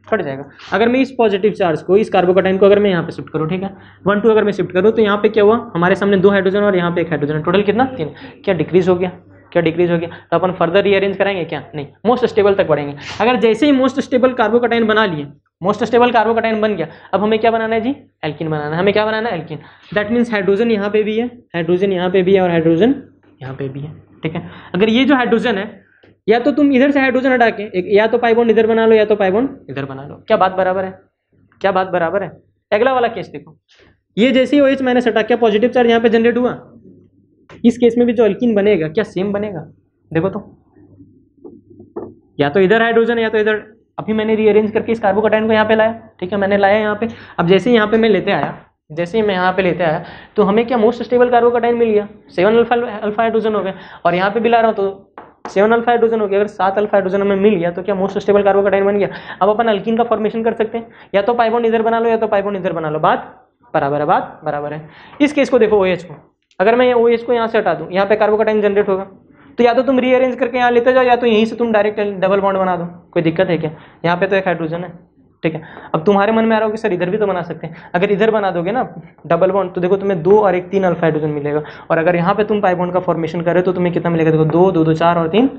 [SPEAKER 1] घट जाएगा। अगर मैं इस पॉजिटिव चार्ज को, इस कार्बोकटाइन को अगर मैं यहाँ पे शिफ्ट करूँ, ठीक है? वन टू अगर मैं शिफ्ट करूँ तो यहाँ पे क्या हुआ? हमारे सामने दो हाइड्रोजन और यहाँ पे एक हाइड्रोजन टोटल कितना? तीन। क्या डिक्रीज हो गया? क्या डिक्रीज हो गया? तो अपन फर्दर रीअरेंज कराएँगे क्या? नहीं। मोस्ट स्टेबल तक बढ़ेंगे। अगर जैसे ही मोस्ट स्टेबल कार्बोकटाइन बना लिए मोस्ट स्टेबल कार्बोकटाइन बन गया। अब हमें क्या बनाना है जी? एल्किन बनाना है। हमें क्या बनाना है? एल्किन दैट मीन्स हाइड्रोजन यहाँ पे भी है हाइड्रोजन यहाँ पे भी है और हाइड्रोजन यहाँ पे भी है। ठीक है? अगर ये जो हाइड्रोजन है, या तो तुम इधर से हाइड्रोजन हटा के या तो पाइबोन इधर बना लो, या तो पाइबोन इधर बना लो। क्या बात बराबर है? क्या बात बराबर है? अगला वाला केस देखो। ये जैसे ही OH मैंने सटा क्या पॉजिटिव चार्ज यहाँ पे जनरेट हुआ? इस केस में भी जो अल्किन बनेगा, क्या सेम बनेगा? देखो तो। या तो इधर हाइड्रोजन या तो इधर अभी मैंने रीअरेंज करके इस कार्बोकटाइन को यहाँ पे लाया। ठीक है, मैंने लाया यहाँ पे। अब जैसे ही यहाँ पे मैं लेते आया, जैसे ही मैं यहाँ पे लेते आया तो हमें क्या मोस्ट स्टेबल कार्बोकटाइन मिल गया? सेवन अल्फ़ा अल्फ़ा हाइड्रोजन हो गया। और यहाँ पे भी ला रहा हूँ तो सेवन अल्फ़ा हाइड्रोजन हो गया। अगर सात अल्फ़ा हाइड्रोजन हमें मिल गया तो क्या मोस्ट स्टेबल कार्बोकटाइन बन गया? अब अपन अल्किन का फॉर्मेशन कर सकते हैं। या तो पाइबोन इधर बना लो, या तो पाइबोन इधर बना लो। बात बराबर है, बात बराबर है। इस केस को देखो ओ OH को। अगर मैं ओ OH को यहाँ से हटा दूँ, यहाँ पे कार्बोकटाइन जनरेट होगा। तो या तो तुम रीअरेंज करके यहाँ लेते जाओ, या तो यहीं से तुम डायरेक्ट डबल बॉन्ड बना दो। कोई दिक्कत है क्या? यहाँ पे तो एक हाइड्रोजन है, ठीक है? अब तुम्हारे मन में आ रहा हो कि सर इधर भी तो बना सकते हैं। अगर इधर बना दोगे ना डबल बॉन्ड तो देखो तुम्हें दो और एक तीन अल्फ़ा हाइड्रोजन मिलेगा। और अगर यहाँ पे तुम पाइप बॉन्ड का फॉर्मेशन कर तो तुम्हें कितना मिलेगा? देखो, दो दो दो, चार और तीन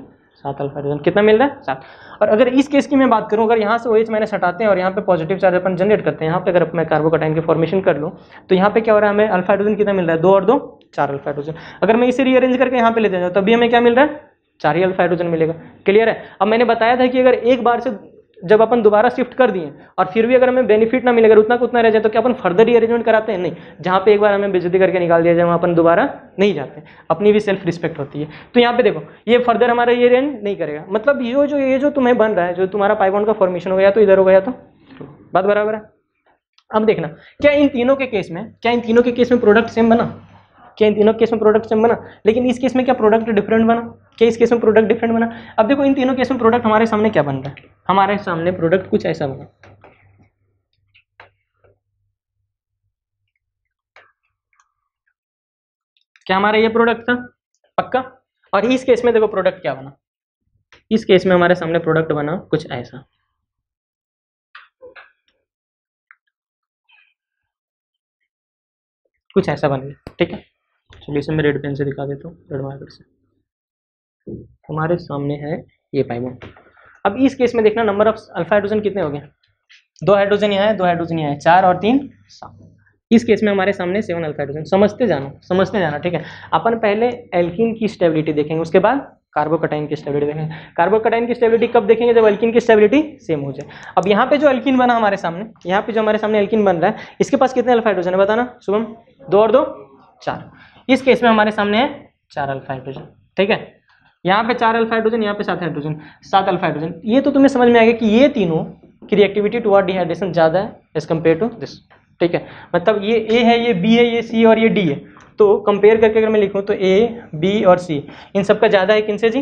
[SPEAKER 1] सात अल्फ़ा हाइड्रोजन कितना मिल रहा है? सात। और अगर इस केस की मैं बात करूँ, अगर यहाँ से OH मैंने हटाते हैं और यहाँ पे पॉजिटिव चार्ज अपन जनरेट करते हैं, यहाँ पे अगर मैं कार्बोकाटाइन की फॉर्मेशन कर लूँ तो यहाँ पे क्या हो रहा है, हमें अल्फ़ा हाइड्रोजन कितना मिल रहा है? दो और दो, चार अल्फ़ा हाइड्रोजन अगर मैं इसे रीअरेंज करके यहाँ पे लेते जाऊँ तभी हमें क्या मिल रहा है? चार ही अल्फ़ा हाइड्रोजन मिलेगा। क्लियर है? अब मैंने बताया था कि अगर एक बार से जब अपन दोबारा शिफ्ट कर दिए और फिर भी अगर हमें बेनिफिट ना मिले, अगर उतना उतना रह जाए तो क्या अपन फर्दर रीअरेंजमेंट कराते हैं? नहीं। जहाँ पे एक बार हमें बेजती करके निकाल दिया जाए, वहाँ अपन दोबारा नहीं जाते। अपनी भी सेल्फ रिस्पेक्ट होती है। तो यहाँ पे देखो, ये फर्दर हमारा ये रेंज नहीं करेगा। मतलब ये जो ये जो तुम्हें बन रहा है, जो तुम्हारा पाइबॉन्ड का फॉर्मेशन हो गया तो इधर हो गया तो? बात बराबर है? अब देखना, क्या इन तीनों के केस में, क्या इन तीनों के केस में प्रोडक्ट सेम बना? क्या इन तीनों केस में प्रोडक्ट सेम बना। लेकिन इस केस में क्या प्रोडक्ट डिफरेंट बना? क्या इस केस में प्रोडक्ट डिफरेंट बना? अब देखो, इन तीनों केस में प्रोडक्ट हमारे सामने क्या बन रहा है? हमारे सामने प्रोडक्ट कुछ ऐसा बना। क्या हमारा ये प्रोडक्ट था? पक्का? और इस केस में देखो प्रोडक्ट क्या बना? इस केस में हमारे सामने प्रोडक्ट बना कुछ ऐसा। कुछ ऐसा बन गया, ठीक है? चलिए इसे मैं रेड पेन से दिखा देता हूँ रेड मार्कर से। हमारे सामने है ये पाइबोन अब इस केस में देखना नंबर ऑफ़ अल्फ़ा हाइड्रोजन कितने हो गए? दो हाइड्रोजन यहाँ है, दो हाइड्रोजन यहाँ है, चार और तीन, सात। इस केस में हमारे सामने सेवन अल्फ़ा हाइड्रोजन समझते जाना समझते जाना, ठीक है? अपन पहले एल्किन की स्टेबिलिटी देखेंगे, उसके बाद कार्बोकटाइन की स्टेबिलिटी देखेंगे। कार्बोकटाइन की स्टेबिलिटी कब देखेंगे? जब एल्किन की स्टेबिलिटी सेम हो जाए। अब यहाँ पे जो एल्किन बना हमारे सामने, यहाँ पे जो हमारे सामने एल्किन बन रहा है, इसके पास कितने अल्फ़ा हाइड्रोजन है बताना? शुभम, दो और दो, चार। इस केस में हमारे सामने है चार अल्फ़ा हाइड्रोजन ठीक है? यहाँ पे चार अल्फ़ा हाइड्रोजन यहाँ पे सात हाइड्रोजन सात अल्फ़ा हाइड्रोजन ये तो तुम्हें समझ में आएगा कि ये तीनों की रिएक्टिविटी टुवर्ड डिहाइड्रेशन ज़्यादा है एज कंपेयर टू दिस ठीक है? मतलब ये ए है ये बी है ये सी और ये डी है। तो कंपेयर करके अगर मैं लिखूँ तो ए बी और सी इन सबका ज़्यादा है किनसे जी?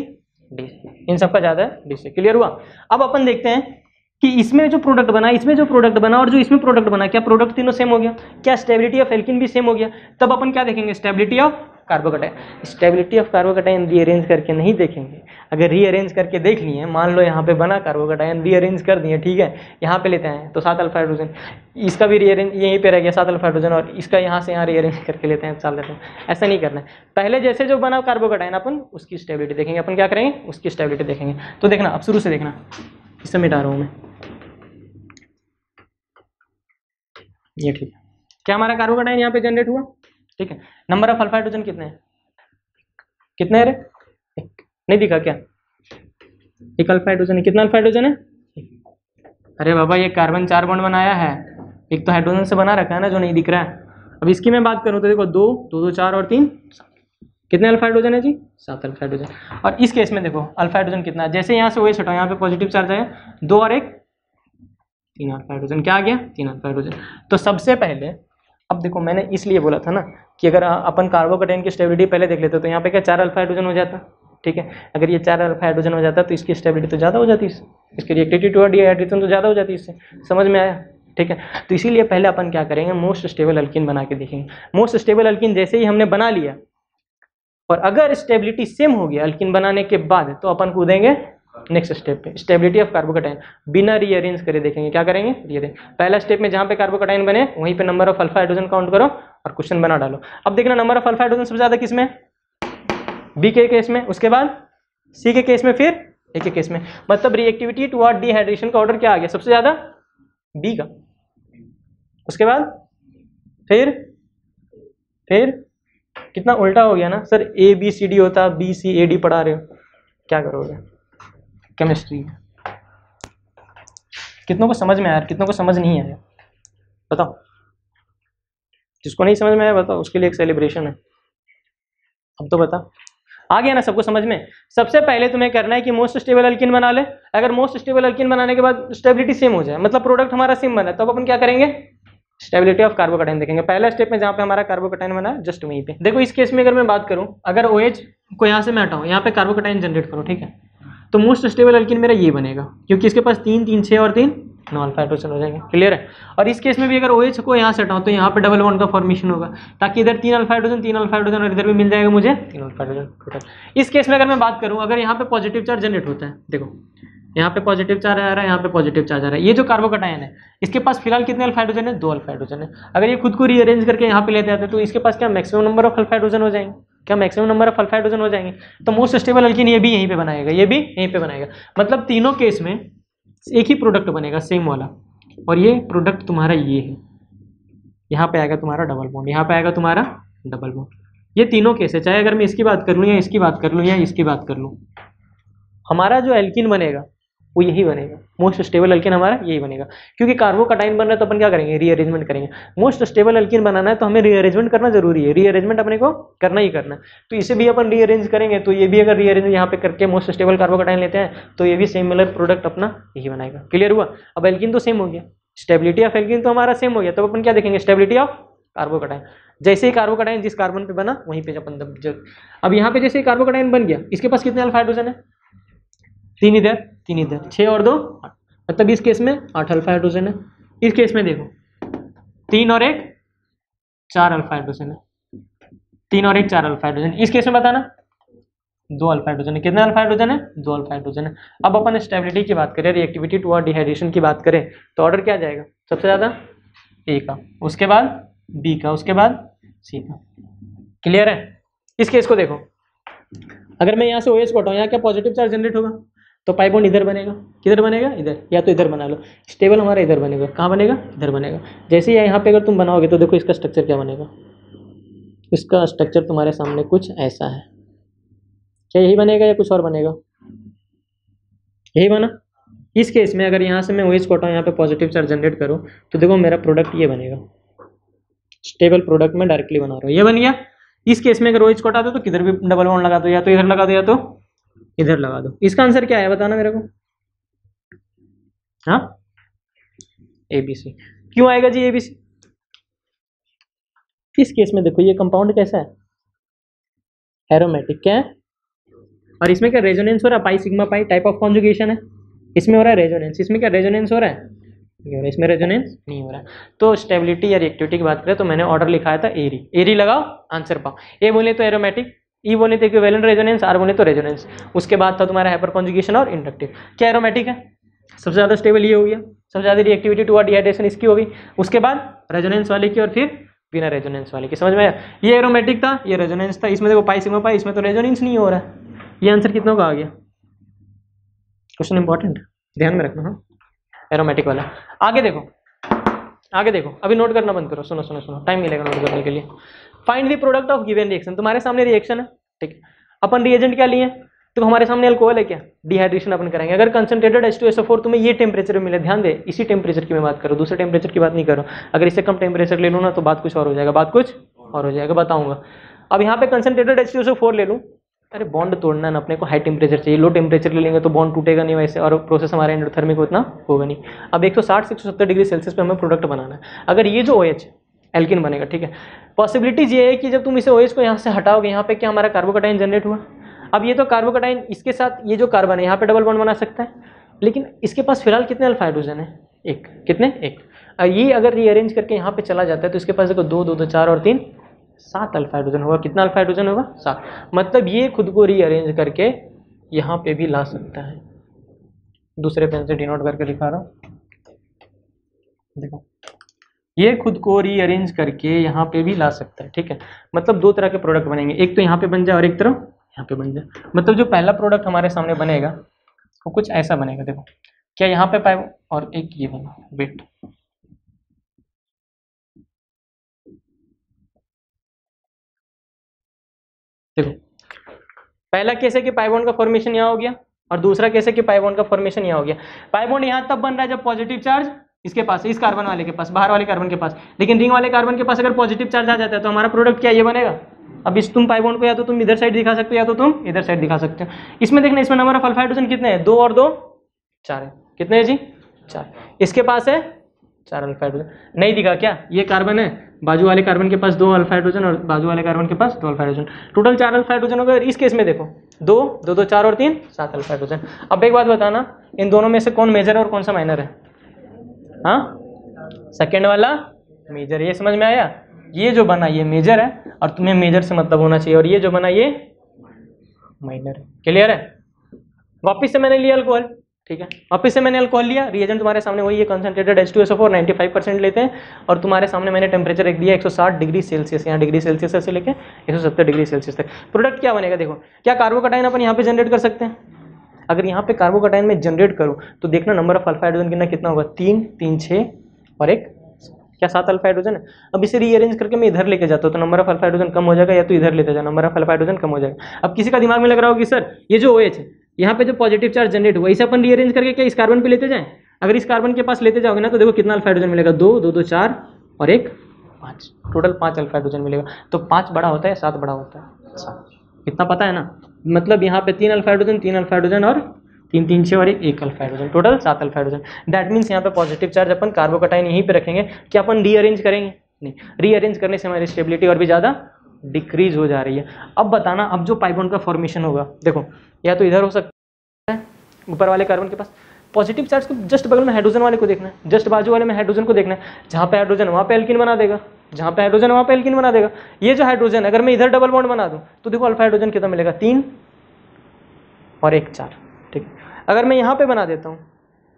[SPEAKER 1] डी इन सबका ज़्यादा है डी से। क्लियर हुआ? अब अपन देखते हैं कि इसमें जो प्रोडक्ट बना, इसमें जो प्रोडक्ट बना और जो इसमें प्रोडक्ट बना, क्या प्रोडक्ट तीनों सेम हो गया? क्या स्टेबिलिटी ऑफ़ एल्किन भी सेम हो गया? तब अपन क्या देखेंगे? Stability of carbocation stability of carbocation rearrange करके नहीं देखेंगे। अगर रीअरेंज करके देख लिए, मान लो यहाँ पे बना कार्बोकटाइन रीअरेंज कर दिए, ठीक है? यहाँ पे लेते हैं तो सात अल्फ़ा हाइड्रोजन इसका भी रीअरेंज यहीं पे रह गया सात अल्फ़ा हाइड्रोजन और इसका यहाँ से यहाँ रीअरेंज करके लेते हैं चाल देते हैं। ऐसा नहीं करना है। पहले जैसे जो बना कार्बोकटाइन अपन, उसकी स्टेबिलिटी देखेंगे। अपन क्या करेंगे? उसकी स्टेबिलिटी देखेंगे। तो देखना, अब शुरू से देखना। इससे मिटा रहा हूँ मैं। ये ठीक है। क्या हमारा कार्बोकटाइन यहाँ पे जनरेट हुआ? ठीक है। नंबर ऑफ़ अल्फ़ा हाइड्रोजन कितने हैं? कितने है रे? नहीं दिखा क्या? एक अल्फ़ा हाइड्रोजन है। कितना अल्फ़ा हाइड्रोजन है? अरे बाबा, ये कार्बन चार बॉन्ड बनाया है। एक तो हाइड्रोजन से बना रखा है ना जो नहीं दिख रहा है। अब इसकी मैं बात करूँ तो देखो, दो दो दो, चार और तीन कितने अल्फ़ा हाइड्रोजन है जी? सात अल्फ़ा हाइड्रोजन और इस केस में देखो अल्फ़ा हाइड्रोजन कितना है? जैसे यहाँ से वही हटाओ यहाँ पे पॉजिटिव चार्ज है दो और एक तीन अल्फ़ा हाइड्रोजन क्या आ गया? तीन अल्फ़ा हाइड्रोजन तो सबसे पहले, अब देखो, मैंने इसलिए बोला था ना कि अगर अपन कार्बोकटाइन की स्टेबिलिटी पहले देख लेते तो यहाँ पे क्या चार अल्फ़ा हाइड्रोजन हो जाता? ठीक है? अगर ये चार अल्फ़ा हाइड्रोजन हो जाता तो इसकी स्टेबिलिटी तो ज़्यादा हो जाती इससे। इसकी रिएक्टिविटी टू डिहाइड्रेशन तो ज़्यादा हो जाती इससे। समझ में आया? ठीक है? तो इसीलिए पहले अपन क्या करेंगे मोस्ट स्टेबल अल्किन बना के देखेंगे। मोस्ट स्टेबल अल्किन जैसे ही हमने बना लिया, और अगर स्टेबिलिटी सेम हो गया अल्किन बनाने के बाद तो अपन कूदेंगे नेक्स्ट स्टेप पे स्टेबिलिटी ऑफ़ कार्बोकटाइन बिना रीअरेंज करे देखेंगे, क्या करेंगे? रीअरेंज पहला स्टेप में जहाँ पे कार्बोकटाइन बने, वहीं पे number of alpha hydrogen count करो और क्वेश्चन बना डालो। अब देखना नंबर ऑफ़ अल्फ़ा हाइड्रोजन सबसे ज़्यादा किसमें बी के केस में। उसके बाद सी के केस में फिर ए के केस में। मतलब रिएक्टिविटी टू टुवर्ड डिहाइड्रेशन का ऑर्डर क्या आ गया? सबसे ज़्यादा बी का। उसके बाद फिर फिर कितना उल्टा हो गया ना? Sir A B C D होता बी सी ए डी पढ़ा रहे हो। क्या करोगे? केमिस्ट्री कितनों को समझ में आया, कितनों को समझ नहीं आया? बताओ। जिसको नहीं समझ में आया, बताओ, उसके लिए एक सेलिब्रेशन है। अब तो बता आ गया ना सबको समझ में? सबसे पहले तुम्हें करना है कि मोस्ट स्टेबल अल्किन बना ले। अगर मोस्ट स्टेबल अल्किन बनाने के बाद स्टेबिलिटी सेम हो जाए मतलब प्रोडक्ट हमारा सेम बना तो अब अपन क्या करेंगे? स्टेबिलिटी ऑफ़ कार्बोकटाइन देखेंगे। पहला स्टेप में जहाँ पे हमारा कार्बोकटाइन बना है जस्ट वहीं पे। देखो, इस केस में अगर मैं बात करूँ, अगर ओ OH को यहाँ से मैं हटाऊँ, यहाँ पे कार्बोकटाइन जनरेट करो, ठीक है? तो मोस्ट स्टेबल अल्किन मेरा ये बनेगा, क्योंकि इसके पास तीन तीन छः और तीन नौ अल्फ़ा हो जाएँगे। क्लियर है? और इस केस में भी अगर ओ OH को यहाँ से हटाऊँ तो यहाँ पे डबल वन का फॉर्मेशन होगा, ताकि इधर तीन अल्फ़ा हाइड्रोजन तीन अल्फ़ा हाइड्रोजन और इधर भी मिल जाएगा मुझे तीन अल्फ़ा हाइड्रोजन टोटल इस केस में अगर मैं बात करूँ, अगर यहाँ पे पॉजिटिव चार्ज जनरेट होता है, देखो, यहाँ पे पॉजिटिव चार्ज आ रहा है, यहाँ पे पॉजिटिव चार्ज आ रहा है। ये जो कार्बोकटाइन है, इसके पास फ़िलहाल कितने अल्फाइड्रोजन है? दो अल्फाइड्रोजन है। अगर ये खुद को रीअरेंज करके यहाँ पे लेते आते तो इसके पास क्या मैक्सिमम नंबर ऑफ़ अल्फाइड्रोजन हो जाएँगे? क्या maximum number of alpha hydrogen हो जाएँगे। तो मोस्ट स्टेबल अल्किन ये भी यहीं पे बनाएगा, ये भी यहीं पे बनाएगा। मतलब तीनों केस में एक ही प्रोडक्ट बनेगा सेम वाला। और ये प्रोडक्ट तुम्हारा ये है। यहाँ पे आएगा तुम्हारा डबल बॉन्ड यहाँ पे आएगा तुम्हारा डबल बॉन्ड ये तीनों केस है। चाहे अगर मैं इसकी बात कर लूँ या इसकी बात कर लूँ या इसकी बात कर लूँ। हमारा जो एल्किन बनेगा वो यही बनेगा। मोस्ट स्टेबल अल्किन हमारा यही बनेगा। क्योंकि कार्बोकटाइन बन रहा है तो अपन क्या करेंगे? रीअरेंजमेंट करेंगे। मोस्ट स्टेबल अल्किन बनाना है तो हमें रीअरेंजमेंट करना ज़रूरी है। रीअरेंजमेंट अपने को करना ही करना तो इसे भी अपन रीअरेंज करेंगे। तो ये भी अगर रीअरेंज यहाँ पे करके मोस्ट स्टेबल कार्बोकटाइन लेते हैं तो ये भी सिमिलर प्रोडक्ट अपना यही बनाएगा। क्लियर हुआ? अब एल्किन तो सेम हो गया। स्टेबिलिटी ऑफ़ एल्किन तो हमारा सेम हो गया। तो अपन क्या देखेंगे? स्टेबिलिटी ऑफ़ कार्बोकटाइन जैसे ही कार्बोकटाइन जिस कार्बन पे बना, वहीं पे अपन जब अब यहाँ पे जैसे ही कार्बोकटाइन बन गया, इसके पास कितने अल्फ़ा हाइड्रोजन है? तीन इधर तीन इधर। छः और दो? मतलब इस केस में आठ अल्फ़ा हाइड्रोजन है। इस केस में देखो, तीन और एक, चार अल्फ़ा हाइड्रोजन है। तीन और एक, चार अल्फ़ा हाइड्रोजन इस केस में बताना, दो अल्फ़ा हाइड्रोजन है। कितने अल्फ़ा हाइड्रोजन है? दो अल्फ़ा हाइड्रोजन है। अब अपन स्टेबिलिटी की बात करें रिएक्टिविटी टू और डिहाइड्रेशन की बात करें तो ऑर्डर क्या जाएगा? सबसे ज़्यादा ए का। उसके बाद बी का, उसके बाद सी का। क्लियर है? इस केस को देखो। अगर मैं यहाँ से ओ एच को हटाऊँ, यहाँ क्या पॉजिटिव चार्ज जनरेट होगा? तो पाइबोन इधर बनेगा। किधर बनेगा? इधर। या तो इधर बना लो। स्टेबल हमारा इधर बनेगा। कहाँ बनेगा? इधर बनेगा। जैसे ही यहाँ पे अगर तुम बनाओगे तो देखो इसका स्ट्रक्चर क्या बनेगा। इसका स्ट्रक्चर तुम्हारे सामने कुछ ऐसा है। क्या यही बनेगा या कुछ और बनेगा? यही बना। इस केस में अगर यहाँ से मैं ओएच कोटा यहाँ पे पॉजिटिव चार्ज जनरेट करूँ तो देखो मेरा प्रोडक्ट ये बनेगा। स्टेबल प्रोडक्ट में डायरेक्टली बना रहा हूँ। ये बन गया। इस केस में अगर ओएच कोटा दो तो किधर भी डबल बॉन्ड लगा दो, या तो इधर लगा दो, या तो इधर लगा दो। इसका आंसर क्या है बताना मेरे को? हाँ? ए बी सी क्यों आएगा जी ए बी सी इस केस में देखो, ये कंपाउंड कैसा है? एरोमेटिक क्या है? और इसमें क्या रेजोनेंस हो रहा है? Pi sigma pi type of conjugation है। इसमें हो रहा है रेजोनेंस इसमें क्या रेजोनेंस हो रहा है? नहीं हो रहा। इसमें रेजोनेंस नहीं हो रहा तो स्टेबिलिटी या रिएक्टिविटी की बात करें तो मैंने ऑर्डर लिखाया था एरी एरी लगाओ आंसर पाओ। ए बोले तो एरोमेटिक ई बोले तो इक्विवेलेंट रेजोनेंस आर बोले तो रेजोनेंस उसके बाद था तुम्हारा हाइपर कॉन्जुगेशन और इंडक्टिव क्या एरोमेटिक है? सबसे ज़्यादा स्टेबल ये हो गया। सबसे ज़्यादा रिएक्टिविटी टू डिहाइड्रेशन इसकी होगी। उसके बाद रेजोनेंस वाले की और फिर बिना रेजोनेंस वाले की। समझ में आया? ये एरोमेटिक था, ये रेजोनेंस था। इसमें देखो पाई सिग्मा पाई इसमें तो रेजोनेंस नहीं हो रहा है। ये आंसर कितनों का आ गया? क्वेश्चन इंपॉर्टेंट ध्यान में रखना हाँ। एरोमेटिक वाला। आगे देखो। आगे देखो। अभी नोट करना बंद करो। सुनो सुनो सुनो। टाइम मिलेगा नोट करने के लिए। Find the product of given reaction तुम्हारे सामने रिएक्शन है, ठीक है? अपन रिएजेंट क्या लिए? तो हमारे सामने अल्कोहल है क्या? डिहाइड्रेशन अपन करेंगे। अगर concentrated H two S four तुम्हें ये टेम्परेचर मिले, ध्यान दे, इसी टेम्परेचर की मैं बात करूँ दूसरे टेम्परेचर की बात नहीं करो अगर इससे कम टेम्परेचर ले लूँ ना तो बात कुछ और हो जाएगा, बात कुछ और हो जाएगा, बताऊँगा। अब यहाँ पे concentrated H two S four ले लूँ। अरे बॉन्ड तोड़ना ना, अपने को हाई टेम्परेचर चाहिए। लो टेम्परेचर ले लेंगे तो बॉन्ड टूटेगा नहीं वैसे, और प्रोसेस हमारे एंडोथर्मिक उतना होगा नहीं। अब एक सौ साठ से एक सौ सत्तर डिग्री सेल्सियस पे हमें प्रोडक्ट बनाना है। अगर ये जो ओ एच एल्किन बनेगा ठीक है पॉसिबिलिटीज ये है कि जब तुम इसे ओएच को यहाँ से हटाओगे यहाँ पे क्या हमारा कार्बोकटाइन जनरेट हुआ अब ये तो कार्बोकटाइन इसके साथ ये जो कार्बन है यहाँ पे डबल बॉन्ड बना सकता है लेकिन इसके पास फ़िलहाल कितने अल्फ़ा हाइड्रोजन है एक कितने एक ये अगर रीअरेंज करके यहाँ पे चला जाता है तो इसके पास देखो दो दो दो चार और तीन सात अल्फ़ा हाइड्रोजन होगा कितना अल्फ़ा हाइड्रोजन होगा सात मतलब ये खुद को रीअरेंज करके यहाँ पे भी ला सकता है दूसरे पेन से डिनोट करके दिखा रहा हूँ देखो ये खुद को रीअरेंज करके यहाँ पे भी ला सकता है, ठीक है? मतलब दो तरह के प्रोडक्ट बनेंगे। एक तो यहाँ पे बन जाए और एक तरफ़ यहाँ पे बन जाए। मतलब जो पहला प्रोडक्ट हमारे सामने बनेगा, वो कुछ ऐसा बनेगा, देखो। क्या यहाँ पे पाए और एक ये बना वेट देखो, पहला कैसे कि पाइबॉन्ड का फॉर्मेशन यहाँ हो गया और दूसरा कैसे कि पाइबॉन्ड का फॉर्मेशन यहाँ हो गया। पाइबॉन्ड यहाँ तब बन रहा है जब पॉजिटिव चार्ज इसके पास इस कार्बन वाले के पास, बाहर वाले कार्बन के पास। लेकिन रिंग वाले कार्बन के पास अगर पॉजिटिव चार्ज आ जाता है तो हमारा प्रोडक्ट क्या ये बनेगा? अब इस तुम पाइबॉन्ड को या तो तुम इधर साइड दिखा सकते हो, या तो तुम इधर साइड दिखा सकते हो। इसमें देखना, इसमें नंबर ऑफ़ अल्फ़ा हाइड्रोजन कितने हैं? दो और दो, चार है। कितने हैं जी? चार। इसके पास है, चार अल्फ़ा हाइड्रोजन नहीं दिखा क्या? ये कार्बन है। बाजू वाले कार्बन के पास दो अल्फ़ा हाइड्रोजन और बाजू वाले कार्बन के पास दो अल्फ़ा हाइड्रोजन टोटल चार अल्फ़ा हाइड्रोजन हो गए इस केस में देखो, दो दो दो, चार और तीन, सात अल्फ़ा हाइड्रोजन अब एक बात बताना, इन दोनों में से कौन मेजर है और कौन सा माइनर है? हाँ? सेकेंड वाला? मेजर ये समझ में आया? ये जो बना, ये मेजर है, और तुम्हें मेजर से मतलब होना चाहिए, और ये जो बना, ये माइनर है। क्लियर है? वापिस से मैंने लिया अल्कोहल ठीक है? वापिस से मैंने अल्कोहल लिया रिएजेंट तुम्हारे सामने वही है concentrated H two S four ninety five percent लेते हैं, और तुम्हारे सामने मैंने टेम्परेचर एक दिया 160 डिग्री सेल्सियस, यहाँ डिग्री सेल्सियस से लेके 170 डिग्री सेल्सियस तक। प्रोडक्ट क्या बनेगा, देखो, क्या कार्बोकटाइन अपन यहाँ पे जनरेट कर सकते हैं? अगर यहाँ पे कार्बोकटाइन में जनरेट करूँ तो देखना नंबर ऑफ़ अल्फ़ा हाइड्रोजन कितना कितना होगा? तीन तीन छः और एक क्या सात अल्फ़ा हाइड्रोजन है? अब इसे रीअरेंज करके मैं इधर लेके जाता हूँ तो नंबर ऑफ़ अल्फ़ा हाइड्रोजन कम हो जाएगा या तो इधर लेते जाओ नंबर ऑफ़ अल्फ़ा हाइड्रोजन कम हो जाएगा। अब किसी का दिमाग में लग रहा होगा कि, सर, ये जो OH है, यहाँ पे जो पॉजिटिव चार्ज जनरेट हुआ इसे अपन रीअरेंज करके क्या इस कार्बन पे लेते जाएँ? अगर इस कार्बन के पास लेते जाओगे ना तो देखो कितना अल्फ़ा हाइड्रोजन मिलेगा? दो दो दो, चार और एक, पाँच। टोटल पाँच अल्फ़ा हाइड्रोजन मिलेगा। तो पाँच बड़ा होता है सात बड़ा होता है? अच्छा इतना पता है ना? मतलब यहाँ पे तीन अल्फ़ा हाइड्रोजन तीन अल्फ़ा हाइड्रोजन और तीन तीन छः और एक एक अल्फ़ा हाइड्रोजन टोटल सात अल्फ़ा हाइड्रोजन दैट मीन्स यहाँ पे पॉजिटिव चार्ज अपन कार्बोकटाइन यहीं पे रखेंगे क्या अपन रीअरेंज करेंगे। नहीं रीअरेंज करने से हमारी स्टेबिलिटी और भी ज़्यादा डिक्रीज हो जा रही है। अब बताना, अब जो पाइपोन का फॉर्मेशन होगा, देखो, या तो इधर हो सकता है, ऊपर वाले कार्बन के पास पॉजिटिव चार्ज को जस्ट बगल में हाइड्रोजन वाले को देखना है जस्ट बाजू वाले में हाइड्रोजन को देखना है। जहाँ पे हाइड्रोजन वहाँ पे एल्किन बना देगा। जहाँ पे हाइड्रोजन वहाँ पे एल्किन बना देगा। ये जो हाइड्रोजन अगर मैं इधर डबल बॉन्ड बना दूँ तो देखो अल्फ़ा हाइड्रोजन कितना मिलेगा? तीन और एक चार, ठीक है? अगर मैं यहाँ पे बना देता हूँ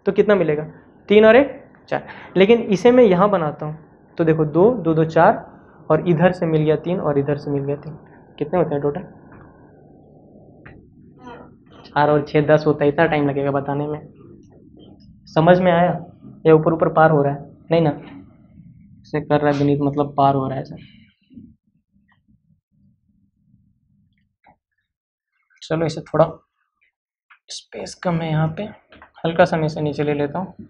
[SPEAKER 1] तो कितना मिलेगा? तीन और एक चार। लेकिन इसे मैं यहाँ बनाता हूँ तो देखो दो दो दो, चार, और इधर से मिल गया तीन, और इधर से मिल गया तीन। कितने होते हैं टोटल चार और छः दस होता है, इतना टाइम लगेगा बताने में। समझ में आया? या ऊपर ऊपर पार हो रहा है। नहीं ना? से कर रहा है विनीत मतलब पार हो रहा है सर चलो इसे थोड़ा स्पेस कम है यहाँ पे। हल्का सा मैं इसे नीचे ले लेता हूँ।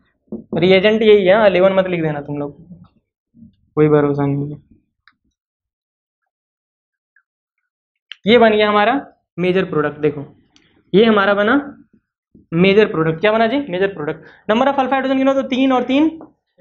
[SPEAKER 1] रिएजेंट यही है अलेवन मत लिख देना तुम लोग। कोई भरोसा नहीं है। ये बन गया हमारा मेजर प्रोडक्ट देखो। ये हमारा बना मेजर प्रोडक्ट क्या बना जी? Major product number of alpha hydrogen गिनो तो तीन और तीन?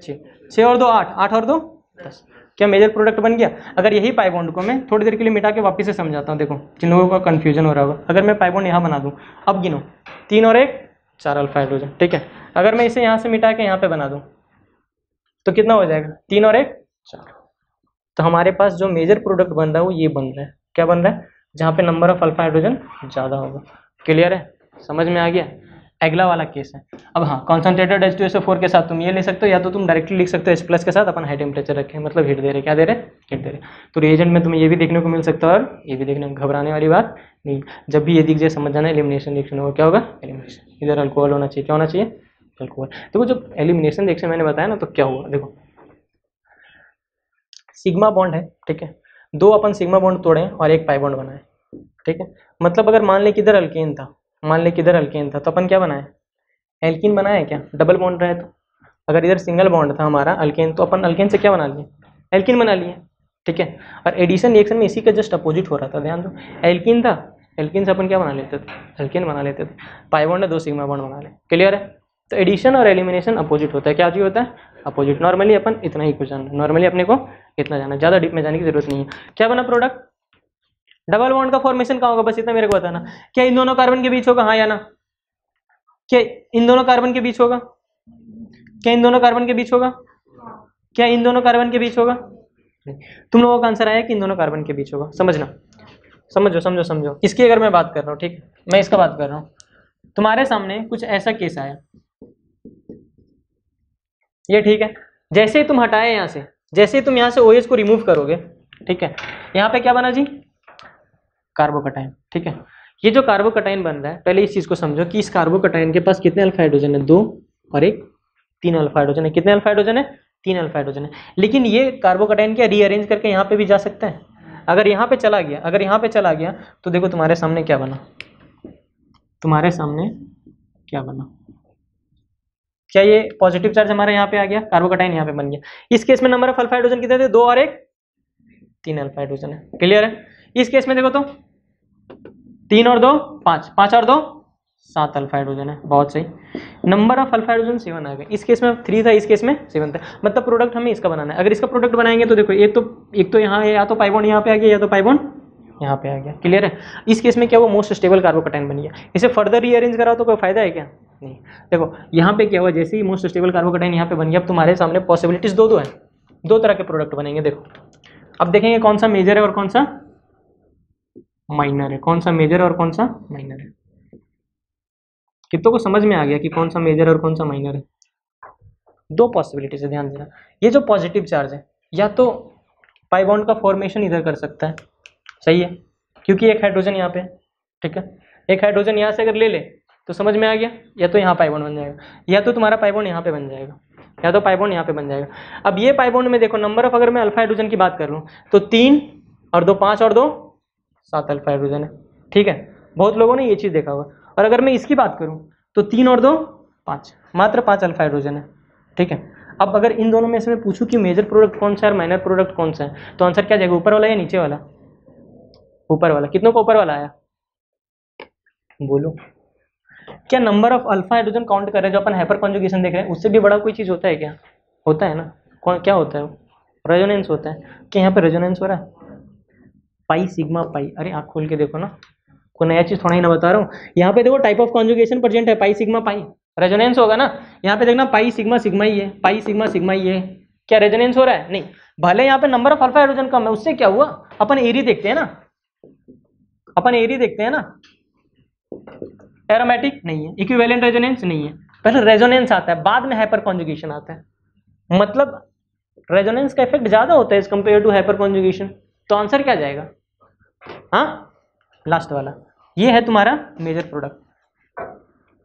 [SPEAKER 1] छः छः और दो, आठ। आठ और दो? दस। क्या मेजर प्रोडक्ट बन गया? अगर यही पाइबॉन्ड को मैं थोड़ी देर के लिए मिटा के वापस से समझाता हूँ, देखो जिन लोगों का कन्फ्यूज़न हो रहा होगा। अगर मैं पाइबॉन्ड यहाँ बना दूँ, अब गिनो। तीन और एक, चार अल्फ़ा हाइड्रोजन ठीक है? अगर मैं इसे यहाँ से मिटा के यहाँ पे बना दूँ तो कितना हो जाएगा? तीन और एक, चार। तो हमारे पास जो मेजर प्रोडक्ट बन रहा है, वो ये बन रहा है। क्या बन रहा है? जहाँ पे नंबर ऑफ़ अल्फ़ा हाइड्रोजन ज़्यादा होगा। क्लियर है? समझ में आ गया? अगला वाला केस है। अब हाँ concentrated H two S four के साथ तुम ये ले सकते हो, या तो तुम डायरेक्टली लिख सकते हो एच प्लस के साथ, अपन हाई टेम्परेचर रखें मतलब हीट दे रहे क्या दे रहे हीट दे रहे तो रिएजेंट में तुम्हें ये भी देखने को मिल सकता है, और ये भी देखने को घबराने वाली बात नहीं। जब भी ये दिख जाए, समझ जाना एलिमिनेशन रिएक्शन होगा। क्या होगा? एलिमिनेशन इधर अल्कोहल होना चाहिए। क्या होना चाहिए? अल्कोहल देखो, जब एलिमिनेशन रिएक्शन मैंने बताया ना तो क्या हुआ? देखो। सिग्मा बॉन्ड है, ठीक है? दो अपन सिग्मा बॉन्ड तोड़े और एक पाई बॉन्ड बनाए ठीक है? मतलब अगर मान ले किधर अल्केन था मान ले किधर अल्केन था तो अपन क्या बनाए? एल्किन बनाए क्या? डबल बॉन्ड रहे तो। अगर इधर सिंगल बॉन्ड था हमारा अल्केन तो अपन अल्केन से क्या बना लिए? एल्किन बना लिए, ठीक है? और एडिशन रिएक्शन में इसी का जस्ट अपोजिट हो रहा था, ध्यान दो। एल्किन था एल्किन से अपन क्या बना लेते थे? एल्किन बना लेते थे। पाई बॉन्ड है, दो सिग्मा बॉन्ड बना ले। क्लियर है? तो एडिशन और एलिमिनेशन अपोजिट होता है। क्या चीज़ होता है? अपोजिट नॉर्मली अपन इतना ही कुछ जाना नॉर्मली अपने को इतना जाना ज़्यादा डीप में जाने की ज़रूरत नहीं है। क्या बना प्रोडक्ट डबल बॉन्ड का फॉर्मेशन कहाँ होगा? बस इतना मेरे को बताना। क्या इन दोनों कार्बन के बीच होगा? हाँ या ना? क्या इन दोनों कार्बन के बीच होगा? क्या इन दोनों कार्बन के बीच होगा? क्या इन दोनों कार्बन के बीच होगा? तुम लोगों का आंसर आया कि इन दोनों कार्बन के बीच होगा। समझना। समझो समझो समझो। इसकी अगर मैं बात कर रहा हूँ, ठीक मैं इसका बात कर रहा हूँ। तुम्हारे सामने कुछ ऐसा केस आया। ये ठीक है। जैसे ही तुम हटाए यहाँ से, जैसे ही तुम यहाँ से ओएच को रिमूव करोगे, ठीक है? यहाँ पे क्या बना जी? कार्बोकटाइन ठीक है? ये जो कार्बोकटाइन बन रहा है, पहले इस चीज़ को समझो कि इस कार्बोकटाइन के पास कितने अल्फ़ा हाइड्रोजन है? दो और एक, तीन अल्फ़ा हाइड्रोजन है। कितने अल्फ़ा हाइड्रोजन है? तीन अल्फ़ा हाइड्रोजन है। लेकिन ये कार्बोकटाइन क्या रीअरेंज करके यहाँ पे भी जा सकता है। अगर यहाँ पे चला गया, अगर यहाँ पे चला गया तो देखो तुम्हारे सामने क्या बना। तुम्हारे सामने क्या बना। क्या ये पॉजिटिव चार्ज हमारे यहाँ पे आ गया? कार्बोकटाइन यहाँ पे बन गया। इस केस में नंबर ऑफ़ अल्फ़ा हाइड्रोजन कितने थे? दो और एक, तीन अल्फ़ा हाइड्रोजन है। क्लियर है? इस केस में देखो तो तीन और दो, पाँच। पाँच और दो? सात अल्फ़ा हाइड्रोजन है। बहुत सही। Number of alpha hydrogen seven आ गए। इस केस में थ्री था, इस केस में सेवन था। मतलब प्रोडक्ट हमें इसका बनाना है। अगर इसका प्रोडक्ट बनाएँगे तो देखो एक तो एक तो यहाँ या तो पाइबोन यहाँ पे आ गया, या तो पाइबोन यहाँ पे आ गया। क्लियर है? इस केस में क्या वो मोस्ट स्टेबल कार्बोकटाइन बन गया। इसे फर्दर रीअरेंज कराओ तो कोई फ़ायदा है क्या? नहीं। देखो, यहाँ पे क्या हुआ? जैसे ही मोस्ट स्टेबल कार्बोकटाइन यहाँ पे बन गया, अब तुम्हारे सामने पॉसिबिलिटीज दो दो है। दो तरह के प्रोडक्ट बनेंगे, देखो। अब देखेंगे कौन सा मेजर है और कौन सा माइनर है। कौन सा मेजर और कौन सा माइनर है? कितों को समझ में आ गया कि कौन सा मेजर और कौन सा माइनर है? दो पॉसिबिलिटी से ध्यान देना। ये जो पॉजिटिव चार्ज है, या तो पाइबॉन्ड का फॉर्मेशन इधर कर सकता है। सही है? क्योंकि एक हाइड्रोजन यहाँ पे ठीक है? एक हाइड्रोजन यहाँ से अगर ले ले तो समझ में आ गया? या तो यहाँ पाइबॉन्ड बन जाएगा। या तो तुम्हारा पाइबॉन्ड यहाँ पे बन जाएगा। या तो पाइबॉन्ड यहाँ पे बन जाएगा। अब ये पाइबॉन्ड में देखो नंबर ऑफ़ अगर मैं अल्फ़ा हाइड्रोजन की बात कर लूँ तो तीन और दो, पाँच और दो सात अल्फ़ा हाइड्रोजन है। ठीक है? बहुत लोगों ने ये चीज़ देखा होगा। और अगर मैं इसकी बात करूँ तो तीन और दो, पाँच। मात्र पाँच अल्फ़ा हाइड्रोजन है। ठीक है? अब अगर इन दोनों में से मैं पूछूँ कि मेजर प्रोडक्ट कौन सा है और माइनर प्रोडक्ट कौन सा है तो आंसर क्या जाएगा? ऊपर वाला या नीचे वाला? ऊपर वाला। कितनों को ऊपर वाला आया? बोलो। क्या number of alpha hydrogen count कर रहे हैं जो अपन हाइपर कॉन्जुगेशन देख रहे हैं? उससे भी बड़ा कोई चीज़ होता है क्या? होता है ना? कौन, क्या होता है रेजोनेंस होता है। क्या यहाँ पे रेजोनेंस हो रहा है? पाई सिग्मा पाई अरे, आँख खोल के देखो ना। कोई नया चीज़ थोड़ा ही ना बता रहा हूँ। यहाँ पे देखो टाइप ऑफ़ कॉन्जुगेशन प्रेजेंट है पाई सिग्मा पाई रेजोनेंस होगा ना? यहाँ पे देखना पाई सिग्मा सिग्मा ही है पाई सिग्मा सिग्मा ही है क्या रेजोनेंस हो रहा है? नहीं। भले यहाँ पे नंबर ऑफ़ अल्फ़ा हाइड्रोजन कम है, उससे क्या हुआ? अपन एरी देखते हैं ना। अपन एरी देखते हैं ना। एरोमेटिक नहीं है। इक्विवेलेंट रेजोनेंस नहीं है। पहले रेजोनेंस आता है, बाद में हाइपर कॉन्जुगेशन आता है। मतलब रेजोनेंस का इफ़ेक्ट ज़्यादा होता है इस कंपेयर टू हाइपर कॉन्जुगेशन तो आंसर क्या जाएगा? हाँ? लास्ट वाला। ये है तुम्हारा मेजर प्रोडक्ट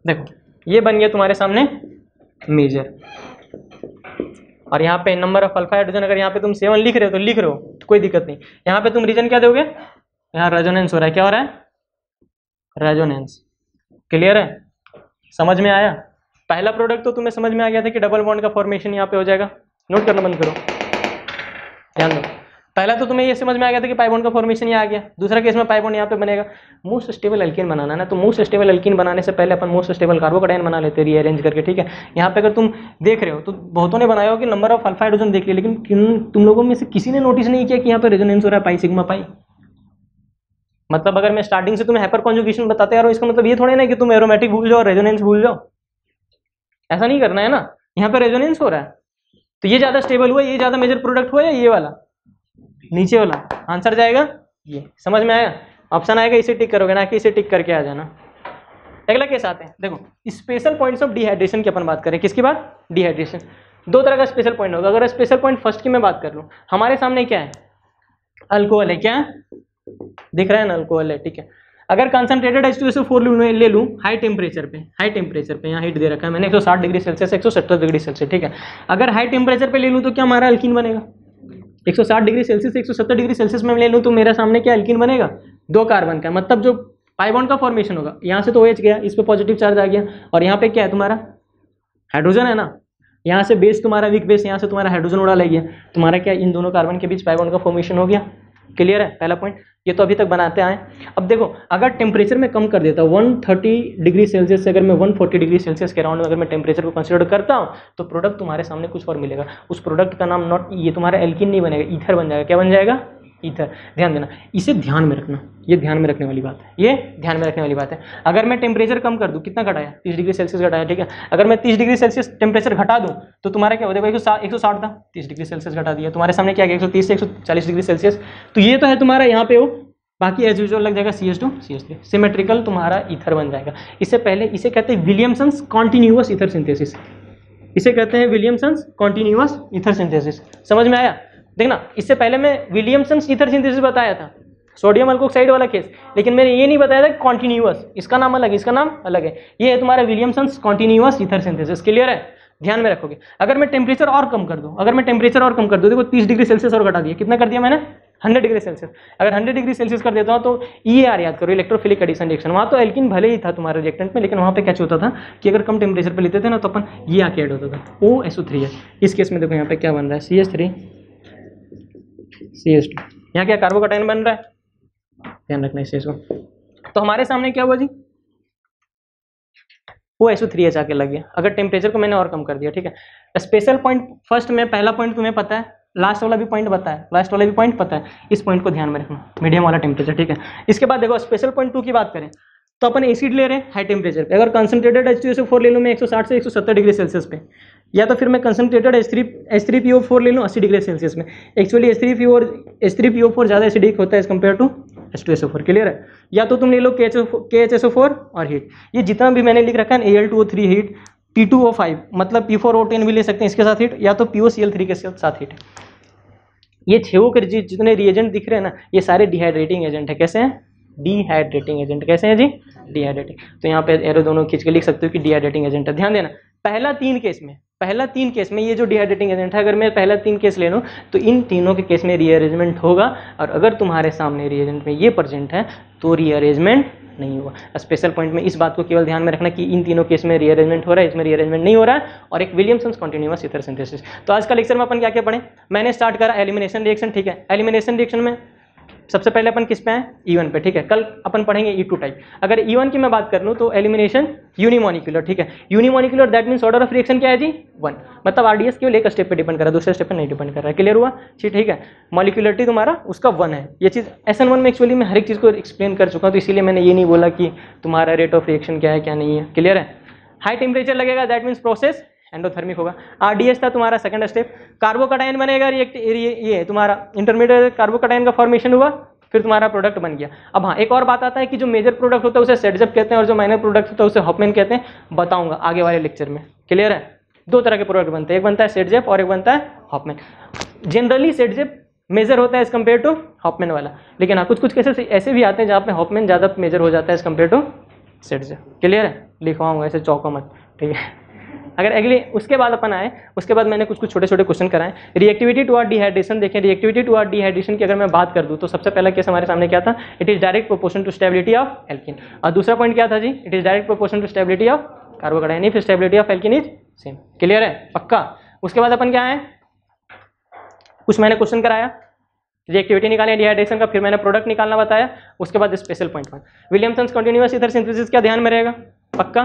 [SPEAKER 1] देखो, ये बन गया तुम्हारे सामने मेजर और यहाँ पे नंबर ऑफ़ अल्फ़ा हाइड्रोजन अगर यहाँ पे तुम सेवन लिख रहे हो तो लिख रहे हो तो कोई दिक्कत नहीं। यहाँ पे तुम रीजन क्या दोगे? यहाँ रेजोनेंस हो रहा है। क्या हो रहा है? रेजोनेंस क्लियर है? समझ में आया? पहला प्रोडक्ट तो तुम्हें समझ में आ गया था कि डबल बॉन्ड का फॉर्मेशन यहाँ पे हो जाएगा। नोट करना बंद करो। ध्यान दो। पहला तो तुम्हें ये समझ में आ गया था कि पाइबॉन्ड का फॉर्मेशन यहाँ आ गया। दूसरा केस में पाइबोन यहाँ पे बनेगा। मोस्ट स्टेबल अल्किन बनाना है ना तो मोस्ट स्टेबल अल्किन बनाने से पहले अपन मोस्ट स्टेबल कार्बोकटाइन बना लेते हैं रीअरेंज करके, ठीक है? यहाँ पे अगर तुम देख रहे हो तो बहुतों ने बनाया हो कि नंबर ऑफ़ अल्फ़ा हाइड्रोजन देख लिया, लेकिन तुम लोगों में से किसी ने नोटिस नहीं किया कि यहाँ पे रेजोनेंस हो रहा है पाई सिग्मा पाई मतलब अगर मैं स्टार्टिंग से तुम्हें हाइपर कॉन्जुगेशन बताते आ हूँ, इसका मतलब ये थोड़ा ना कि तुम एरोमेटिक भूल जाओ रेजोनेंस भूल जाओ। ऐसा नहीं करना है ना, यहाँ पे रेजोनेंस हो रहा है। तो ये ज़्यादा स्टेबल हुआ, ये ज़्यादा मेजर प्रोडक्ट हुआ या ये वाला? नीचे वाला। आंसर जाएगा? ये। समझ में आया? ऑप्शन आएगा इसे टिक करोगे ना कि इसे टिक करके आ जाना। अगला केस आते हैं। देखो स्पेशल पॉइंट्स ऑफ़ डिहाइड्रेशन की अपन बात करें। किसकी बात? डिहाइड्रेशन दो तरह का स्पेशल पॉइंट होगा। अगर स्पेशल पॉइंट फ़र्स्ट की मैं बात कर लूँ हमारे सामने क्या है? अल्कोहल है क्या? दिख रहा है ना अल्कोहल है ठीक है। अगर concentrated H two S four ले लूँ हाई टेम्परेचर पे हाई टेम्परेचर पे यहाँ हीट दे रखा है मैंने 160 डिग्री सेल्सियस 170 डिग्री सेल्सियस ठीक है। अगर हाई टेम्परेचर पे ले लूँ तो क्या हमारा अल्किन बनेगा? 160 डिग्री सेल्सियस 170 डिग्री सेल्सियस में ले लूँ तो मेरा सामने क्या एल्किन बनेगा? दो कार्बन का मतलब जो पाइबॉन्ड का फॉर्मेशन होगा। यहाँ से तो OH गया, इस पर पॉजिटिव चार्ज आ गया। और यहाँ पे क्या है तुम्हारा? हाइड्रोजन है ना? यहाँ से बेस तुम्हारा वीक बेस यहाँ से तुम्हारा हाइड्रोजन उड़ा ले गया तुम्हारा क्या, इन दोनों कार्बन के बीच पाइबॉन्ड का फॉर्मेशन हो गया। क्लियर है? पहला पॉइंट ये तो अभी तक बनाते आए। अब देखो, अगर टेम्परेचर में कम कर देता हूँ 130 डिग्री सेल्सियस से अगर मैं 140 डिग्री सेल्सियस के अराउंड अगर मैं टेम्परेचर को कंसिडर करता हूँ तो प्रोडक्ट तुम्हारे सामने कुछ और मिलेगा। उस प्रोडक्ट का नाम नॉट ये तुम्हारा एल्किन नहीं बनेगा ईथर बन जाएगा। क्या बन जाएगा? ईथर ध्यान देना, इसे ध्यान में रखना, ये ध्यान में रखने वाली बात है, ये ध्यान में रखने वाली बात है। अगर मैं टेम्परेचर कम कर दूँ, कितना घटाया? तीस डिग्री सेल्सियस घटाया, ठीक है? अगर मैं तीस डिग्री सेल्सियस टेम्परेचर घटा दूँ तो तुम्हारा क्या हो जाएगा? एक सौ साठ था, तीस डिग्री सेल्सियस घटा दिया। तुम्हारे सामने क्या गया? एक सौ तीस से एक सौ चालीस डिग्री सेल्सियस तो ये तो है तुम्हारा यहाँ पे हो बाकी एज यूजल लग जाएगा C S two C S three symmetrical तुम्हारा ईथर बन जाएगा। इससे पहले, इसे कहते हैं विलियमसन्स कॉन्टिन्यूअस ईथर सिंथेसिस इसे कहते हैं विलियमसन्स कॉन्टिन्यूअस ईथर सिंथेसिस समझ में आया? देखना, इससे पहले मैं विलियमसन ईथर सिंथेसिस बताया था सोडियम अल्कोक्साइड वाला केस लेकिन मैंने ये नहीं बताया था कॉन्टिन्यूस इसका नाम अलग इसका नाम अलग है। ये है तुम्हारा Williamson's continuous ether synthesis clear है, ध्यान में रखोगे। अगर मैं टेम्परेचर और कम कर दूँ, अगर मैं टेम्परेचर और कम कर दूँ, देखो 30 डिग्री सेल्सियस और घटा दिया, कितना कर दिया मैंने? 100 डिग्री सेल्सियस अगर 100 डिग्री सेल्सियस कर देता हूँ तो ई आर याद करो इलेक्ट्रोफिलिक एडिशन रिएक्शन वहाँ तो एल्किन भले ही था तुम्हारे रिएक्टेंट में, लेकिन वहाँ पे क्या होता था कि अगर कम टेम्परेचर पे लेते थे ना तो अपन ये आके ऐड होता था। ओ एस ओ थ्री है। इस केस में देखो यहाँ पे क्या बन रहा है? C S three C S two यहाँ क्या कार्बोकटाइन बन रहा है? ध्यान रखना इस चीज़ को। तो हमारे सामने क्या हुआ जी? वो एसओ थ्री एच आके लग गया। अगर टेम्परेचर को मैंने और कम कर दिया, ठीक है? स्पेशल पॉइंट फ़र्स्ट में, पहला पॉइंट तुम्हें पता है लास्ट वाला भी पॉइंट पता है लास्ट वाला भी पॉइंट पता है। इस पॉइंट को ध्यान में रखना मीडियम वाला टेम्परेचर ठीक है? इसके बाद देखो स्पेशल पॉइंट टू की बात करें तो अपन एसिड ले रहे हैं हाई टेम्परेचर पे। अगर कंसनट्रेटेड एच टू फोर ले लूँ मैं 160 से 170 डिग्री सेल्सियस पे। या तो फिर मैं concentrated S three O four ले लूँ, अस्सी डिग्री सेल्सियस में। Actually S three P O H three O four ज़्यादा एसिडिक होता है as compare to S two S O four clear है? या तो तुम ले लो K H K H S O four और हीट ये जितना भी मैंने लिख रखा है A L two O three heat P two O five मतलब पी फोर ओ टेन भी ले सकते हैं इसके साथ हीट या तो P O C L three के साथ हीट ये छेवों के जितने रिएजेंट दिख रहे हैं ना, ये सारे डिहाइड्रेटिंग एजेंट है। कैसे हैं? डिहाइड्रेटिंग एजेंट कैसे हैं जी? डिहाइड्रेटिंग तो यहाँ पे एरो दोनों खींच के लिख सकते हो कि डिहाइड्रेटिंग एजेंट है। ध्यान देना, पहला तीन केस में पहला तीन केस में ये जो डिहाइड्रेटिंग एजेंट है, अगर मैं पहला तीन केस ले लूँ तो इन तीनों के केस में रीअरेंजमेंट होगा। और अगर तुम्हारे सामने रीअरेंजमेंट में ये प्रेजेंट है तो रीअरेंजमेंट नहीं होगा। स्पेशल पॉइंट में इस बात को केवल ध्यान में रखना कि इन तीनों केस में रीअरेंजमेंट हो रहा है, इसमें रीअरेंजमेंट नहीं हो रहा है, और एक विलियमसन्स कॉन्टिन्यूस इथर सिंथेसिस तो आज का लेक्चर में अपन क्या क्या पढ़े? मैंने स्टार्ट करा एलिमिनेशन रिएक्शन ठीक है? एलिमिनेशन रिएक्शन में सबसे पहले अपन किस पे हैं? ई वन पे, ठीक है? कल अपन पढ़ेंगे ई टू टाइप अगर ई वन की मैं बात कर लूँ तो एलिमिनेशन यूनिमोनिकुलर ठीक है? Unimolecular that means order of reaction क्या है जी? वन मतलब आरडीएस केवल एक स्टेप पे डिपेंड कर रहा है, दूसरे स्टेप पे नहीं डिपेंड कर रहा है। क्लियर हुआ? जी, ठीक है? मॉलिकुलरिटी तुम्हारा, उसका वन है। ये चीज़ एस एन वन में एक्चुअली मैं हर एक चीज़ को एक्सप्लेन कर चुका हूँ तो इसीलिए मैंने ये नहीं बोला कि तुम्हारा रेट ऑफ़ रिएक्शन क्या है, क्या नहीं है। क्लियर है? हाई टेम्परेचर लगेगा दैट मीन्स प्रोसेस एंडोथर्मिक होगा। आरडीएस था तुम्हारा सेकंड स्टेप कार्बोकटाइन बनेगा रिएक्ट ये तुम्हारा इंटरमीडिएट कार्बोकटाइन का फॉर्मेशन हुआ, फिर तुम्हारा प्रोडक्ट बन गया। अब हाँ एक और बात आता है कि जो मेजर प्रोडक्ट होता है, उसे सेटजप कहते हैं और जो माइनर प्रोडक्ट होता है, उसे हॉपमैन कहते हैं। बताऊँगा आगे वाले लेक्चर में। क्लियर है? दो तरह के प्रोडक्ट बनते हैं। एक बनता है सेटजेप और एक बनता है हॉपमैन जनरली सेटजेप मेजर होता है एज कंपेयर टू हॉपमेन वाला। लेकिन हाँ कुछ कुछ केसेस ऐसे भी आते हैं जहाँ पे हॉपमैन ज़्यादा मेजर हो जाता है as compare to Saytzeff clear है? लिखवाऊँगा ऐसे, चौका मत। ठीक है? अगर अगले, उसके बाद अपन आए, उसके बाद मैंने कुछ कुछ छोटे छोटे क्वेश्चन कराए। रिएक्टिविटी टू आर डिहाइड्रेशन देखें रिएक्टिविटी टू आर डिहाइड्रेशन की अगर मैं बात कर दूँ तो सबसे पहला केस हमारे सामने क्या था? It is direct proportion to stability of alkene और दूसरा पॉइंट क्या था जी? It is direct proportion to stability of carbocation if stability of alkene is same clear है? पक्का? उसके बाद अपन क्या है कुछ मैंने क्वेश्चन कराया। रिएक्टिविटी निकाले डिहाइड्रेशन का, फिर मैंने प्रोडक्ट निकालना बताया। उसके बाद special point one Williamson continuous ether synthesis क्या ध्यान में रहेगा? पक्का?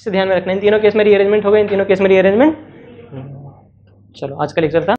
[SPEAKER 1] इसे ध्यान में रखना इन तीनों केस में रीअरेंजमेंट हो गए इन तीनों केस में रीअरेंजमेंट चलो, आज का लेक्चर था।